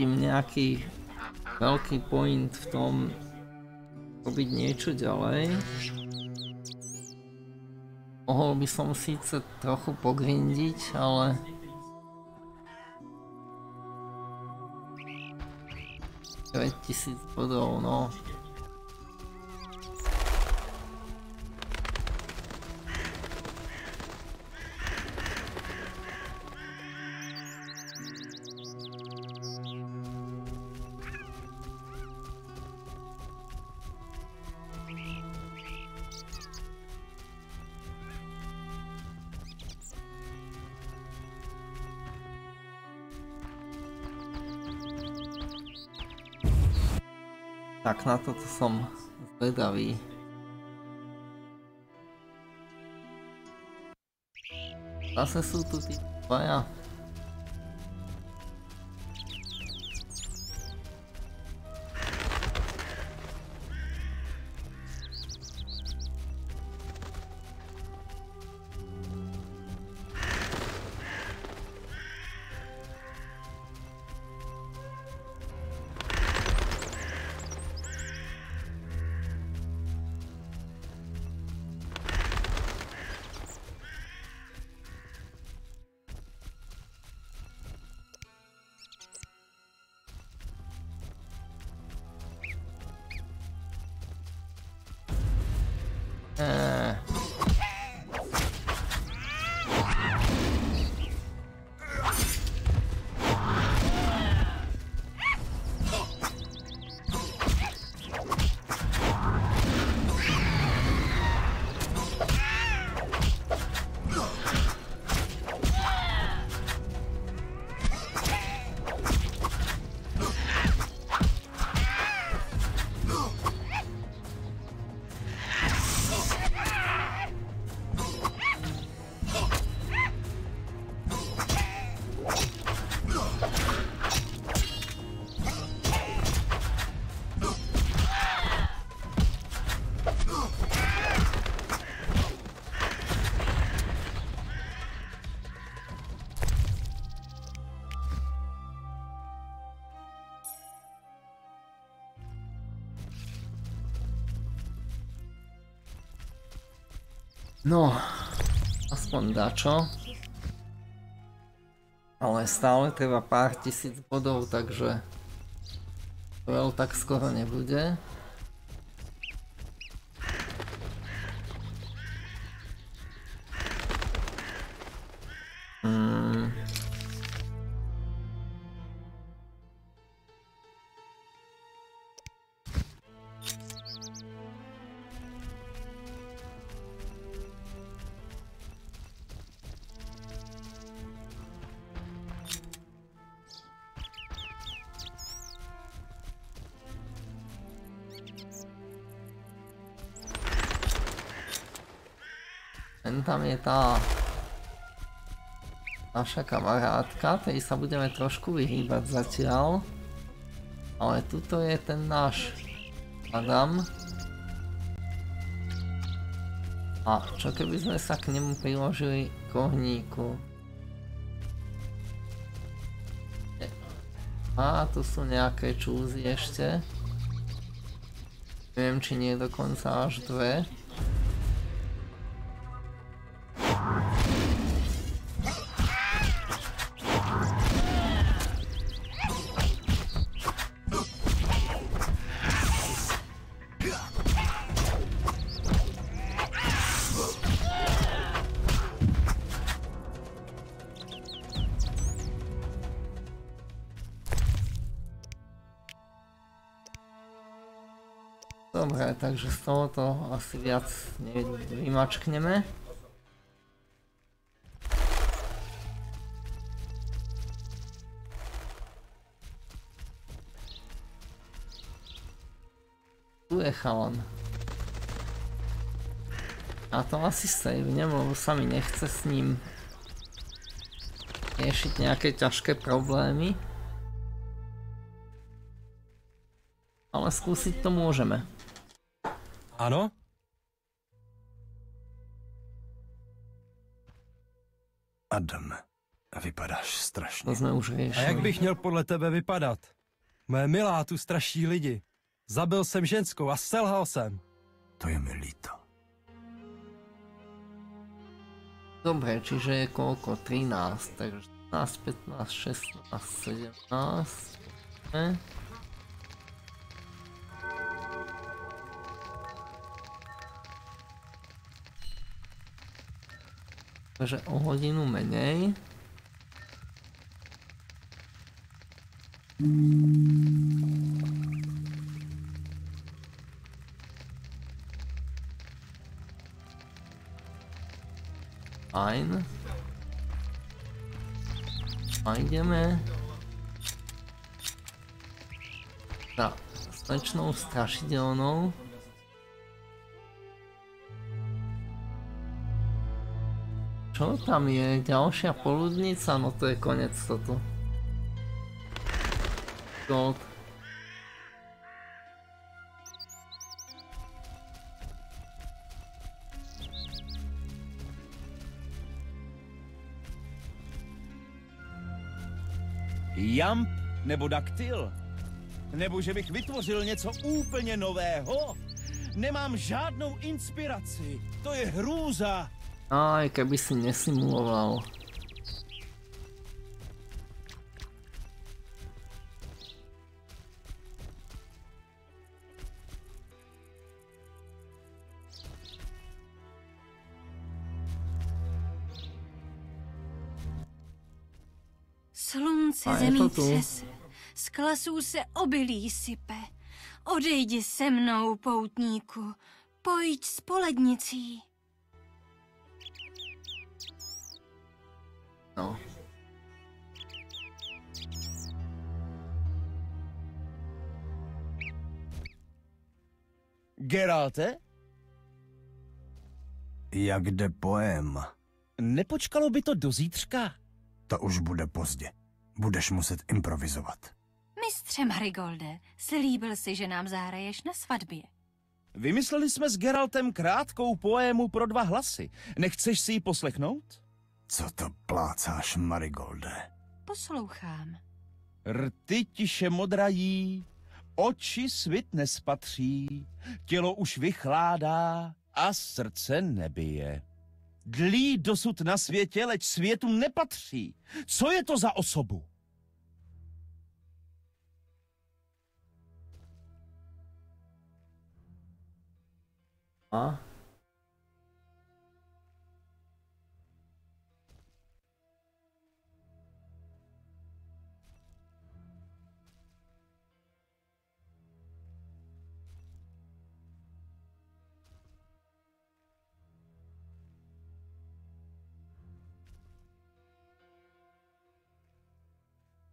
Nevidím nejaký veľký point v tom robiť niečo ďalej. Mohol by som síce trochu pogrindiť, ale... tisíc bodov, no. Tak na toto som zvedavý. Zase sú tu tí dvaja. No, aspoň dačo. Ale stále treba pár tisíc bodov, takže veľ tak skoro nebude. Tá naša kamarátka, tej sa budeme trošku vyhýbať zatiaľ. Ale tuto je ten náš Adam. A čo keby sme sa k nemu priložili k ohníku? A tu sú nejaké čúzy ešte. Neviem, či nie dokonca až dve. Takže z tohoto asi viac nevymačkneme. Tu je chalan. A to asi savnem, lebo sa mi nechce s ním riešiť nejaké ťažké problémy. Ale skúsiť to môžeme. Ano? Adam, vypadáš strašně. To jsme už A riešili. jak bych měl podle tebe vypadat? Moje milá tu straší lidi. Zabil jsem ženskou a selhal jsem. To je mi líto. Dobre, čiže je koľko? 13, takže 15, 15, 16, 17. Ne? Takže o hodinu menej. Fajn. A ideme za slečnou strašidelnou. Čo tam je? Ďalšia poludnica? No to je konec toto. Gold. Jamp nebo daktyl? Nebo že bych vytvořil něco úplně nového? Nemám žádnou inspiraci. To je hrůza. Aj, keby si nesimuloval. Slunce zemí třese, z klasů se obilí sype. Odejdi se mnou, poutníku, pojď s polednicí. No. Geralte? Jak jde poém? Nepočkalo by to do zítřka? To už bude pozdě. Budeš muset improvizovat. Mistře Marigolde, slíbil si, že nám zahraješ na svatbě. Vymysleli jsme s Geraltem krátkou poému pro dva hlasy. Nechceš si ji poslechnout? Co to plácáš, Marigolde? Poslouchám. Rty tiše modrají, oči svit nespatří, tělo už vychládá a srdce nebije. Dlí dosud na světě, leč světu nepatří. Co je to za osobu? A?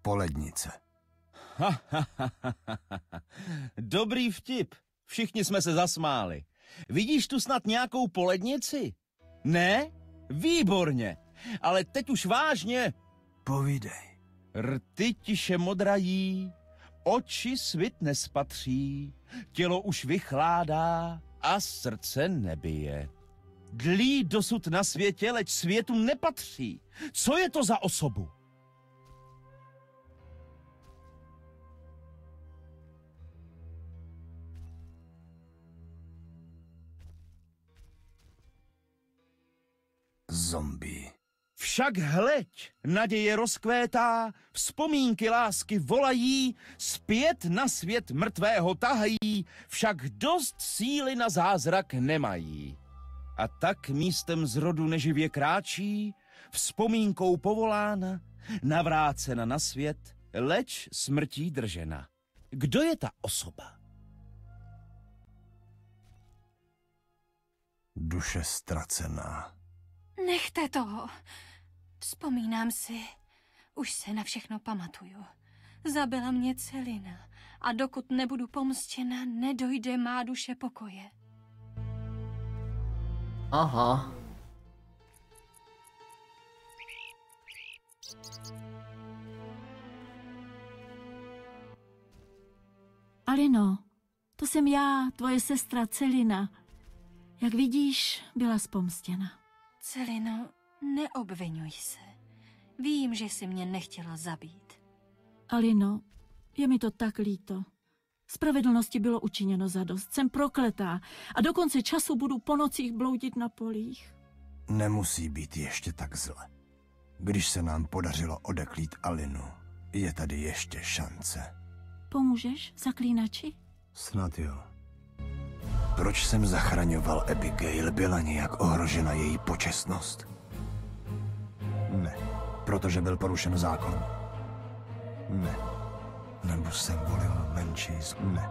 Polednice. Dobrý vtip. Všichni jsme se zasmáli. Vidíš tu snad nějakou polednici? Ne? Výborně. Ale teď už vážně. Povídej. Rty tiše modrají, oči svit nespatří, tělo už vychládá a srdce nebije. Dlí dosud na světě, leč světu nepatří. Co je to za osobu? Zombie. Však hleď, naděje rozkvétá, vzpomínky lásky volají, zpět na svět mrtvého tahají, však dost síly na zázrak nemají. A tak místem zrodu neživě kráčí, vzpomínkou povolána, navrácena na svět, leč smrtí držena. Kdo je ta osoba? Duše ztracená. Nechte toho. Vzpomínám si. Už se na všechno pamatuju. Zabila mě celina a dokud nebudu pomstěna, nedojde má duše pokoje. Aha. Alino, to jsem já, tvoje sestra Celina. Jak vidíš, byla spomstěna. Celino, neobvinuj se. Vím, že jsi mě nechtěla zabít. Alino, je mi to tak líto. Spravedlnosti bylo učiněno zadost. Jsem prokletá a do konce času budu po nocích bloudit na polích. Nemusí být ještě tak zle. Když se nám podařilo odeklít Alinu, je tady ještě šance. Pomůžeš, zaklínači? Snad jo. Proč jsem zachraňoval Abigail? Byla nějak ohrožena její počestnost? Ne. Protože byl porušen zákon? Ne. Nebo jsem volil menší z... Ne.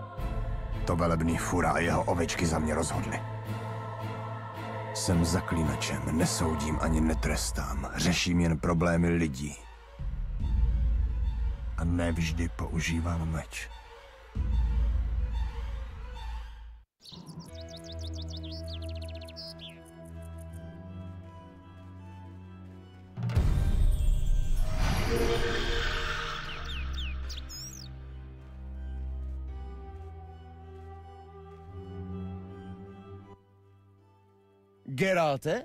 To velebný fura a jeho ovečky za mě rozhodly. Jsem zaklínačem, nesoudím ani netrestám, řeším jen problémy lidí. A nevždy používám meč. Geralte?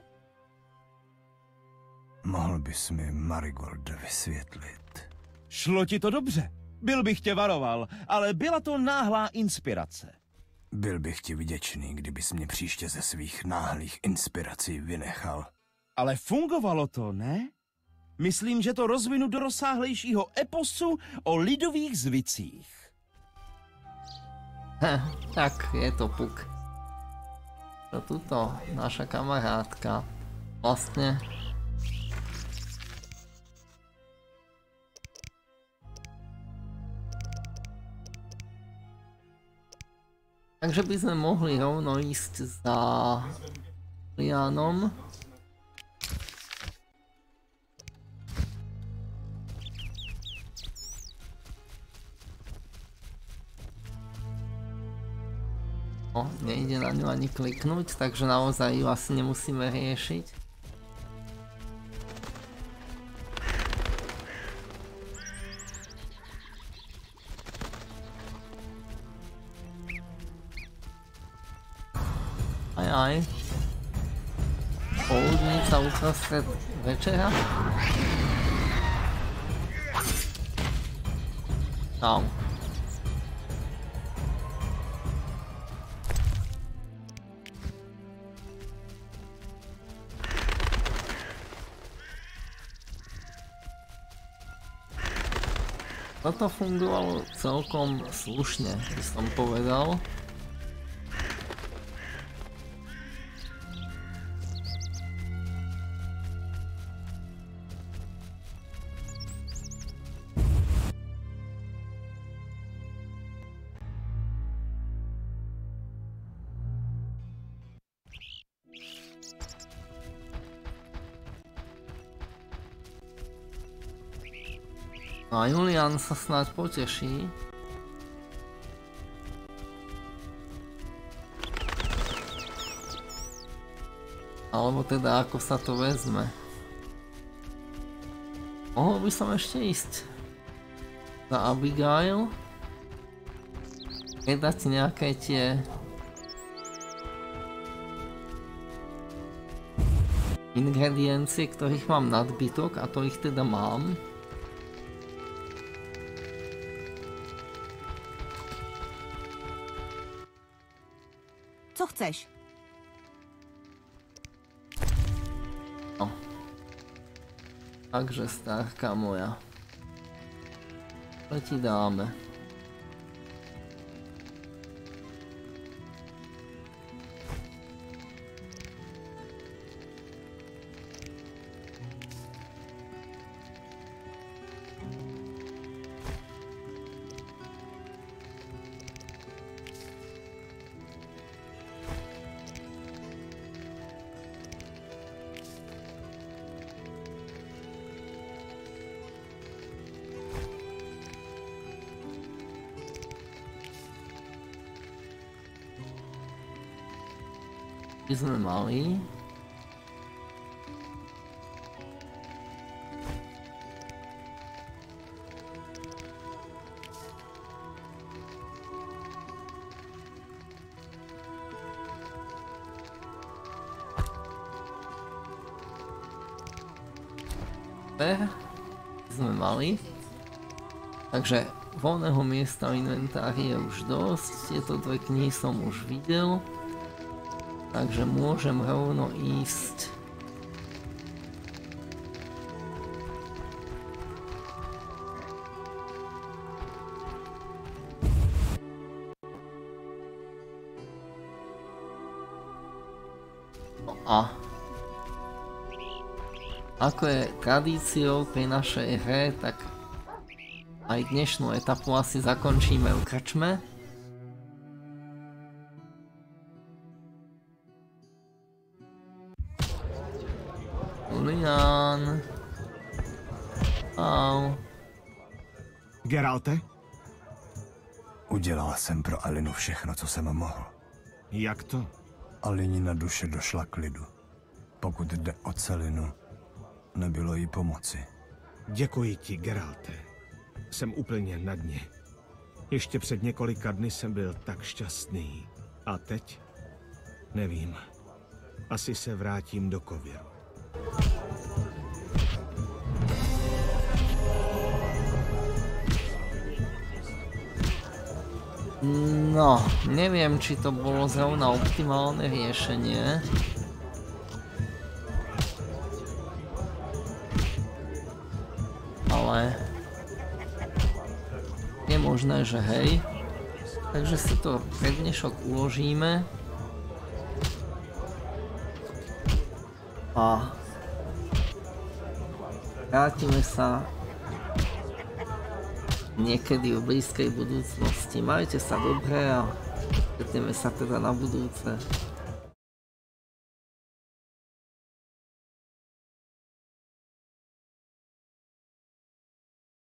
Mohl bys mi Marigold vysvětlit? Šlo ti to dobře. Byl bych tě varoval, ale byla to náhlá inspirace. Byl bych ti vděčný, kdybys mě příště ze svých náhlých inspirací vynechal. Ale fungovalo to, ne? Myslím, že to rozvinu do rozsáhlejšího eposu o lidových zvicích. Heh, tak je to puk. To tuto, naša kamarádka. Vlastne Takže by sme mohli rovno ísť za Lianom. No, nejde na ňu ani kliknúť, takže naozaj ju asi nemusíme riešiť. Aj aj. Poludnica uprostred večera. No. Toto fungovalo celkom slušne, by som povedal. A Julian sa snáď poteší. Alebo teda ako sa to vezme. Mohol by som ešte ísť za Abigail. Keď nejaké tie ingrediencie, ktorých mám nadbytok a to ich teda mám. Co chceš? No. Takže stárka moja. To ti dáme. Sme mali. sme mali. Takže voľného miesta v inventári je už dosť, tieto dve knihy som už videl. Takže môžem rovno ísť No a ako je tradíciou pri našej hre, tak aj dnešnú etapu asi zakončíme v krčme. Udělal jsem pro Alinu všechno, co jsem mohl. Jak to? Alinina duše došla k lidu. Pokud jde o celinu, nebylo jí pomoci. Děkuji ti, Geralte. Jsem úplně na dně. Ještě před několika dny jsem byl tak šťastný. A teď? Nevím. Asi se vrátím do kověru. No, neviem, či to bolo zrovna optimálne riešenie. Ale... Je možné, že hej. Takže si to pre dnešok uložíme. A... Vrátime sa niekedy v blízkej budúcnosti. Majte sa dobre a stretneme sa teda na budúce.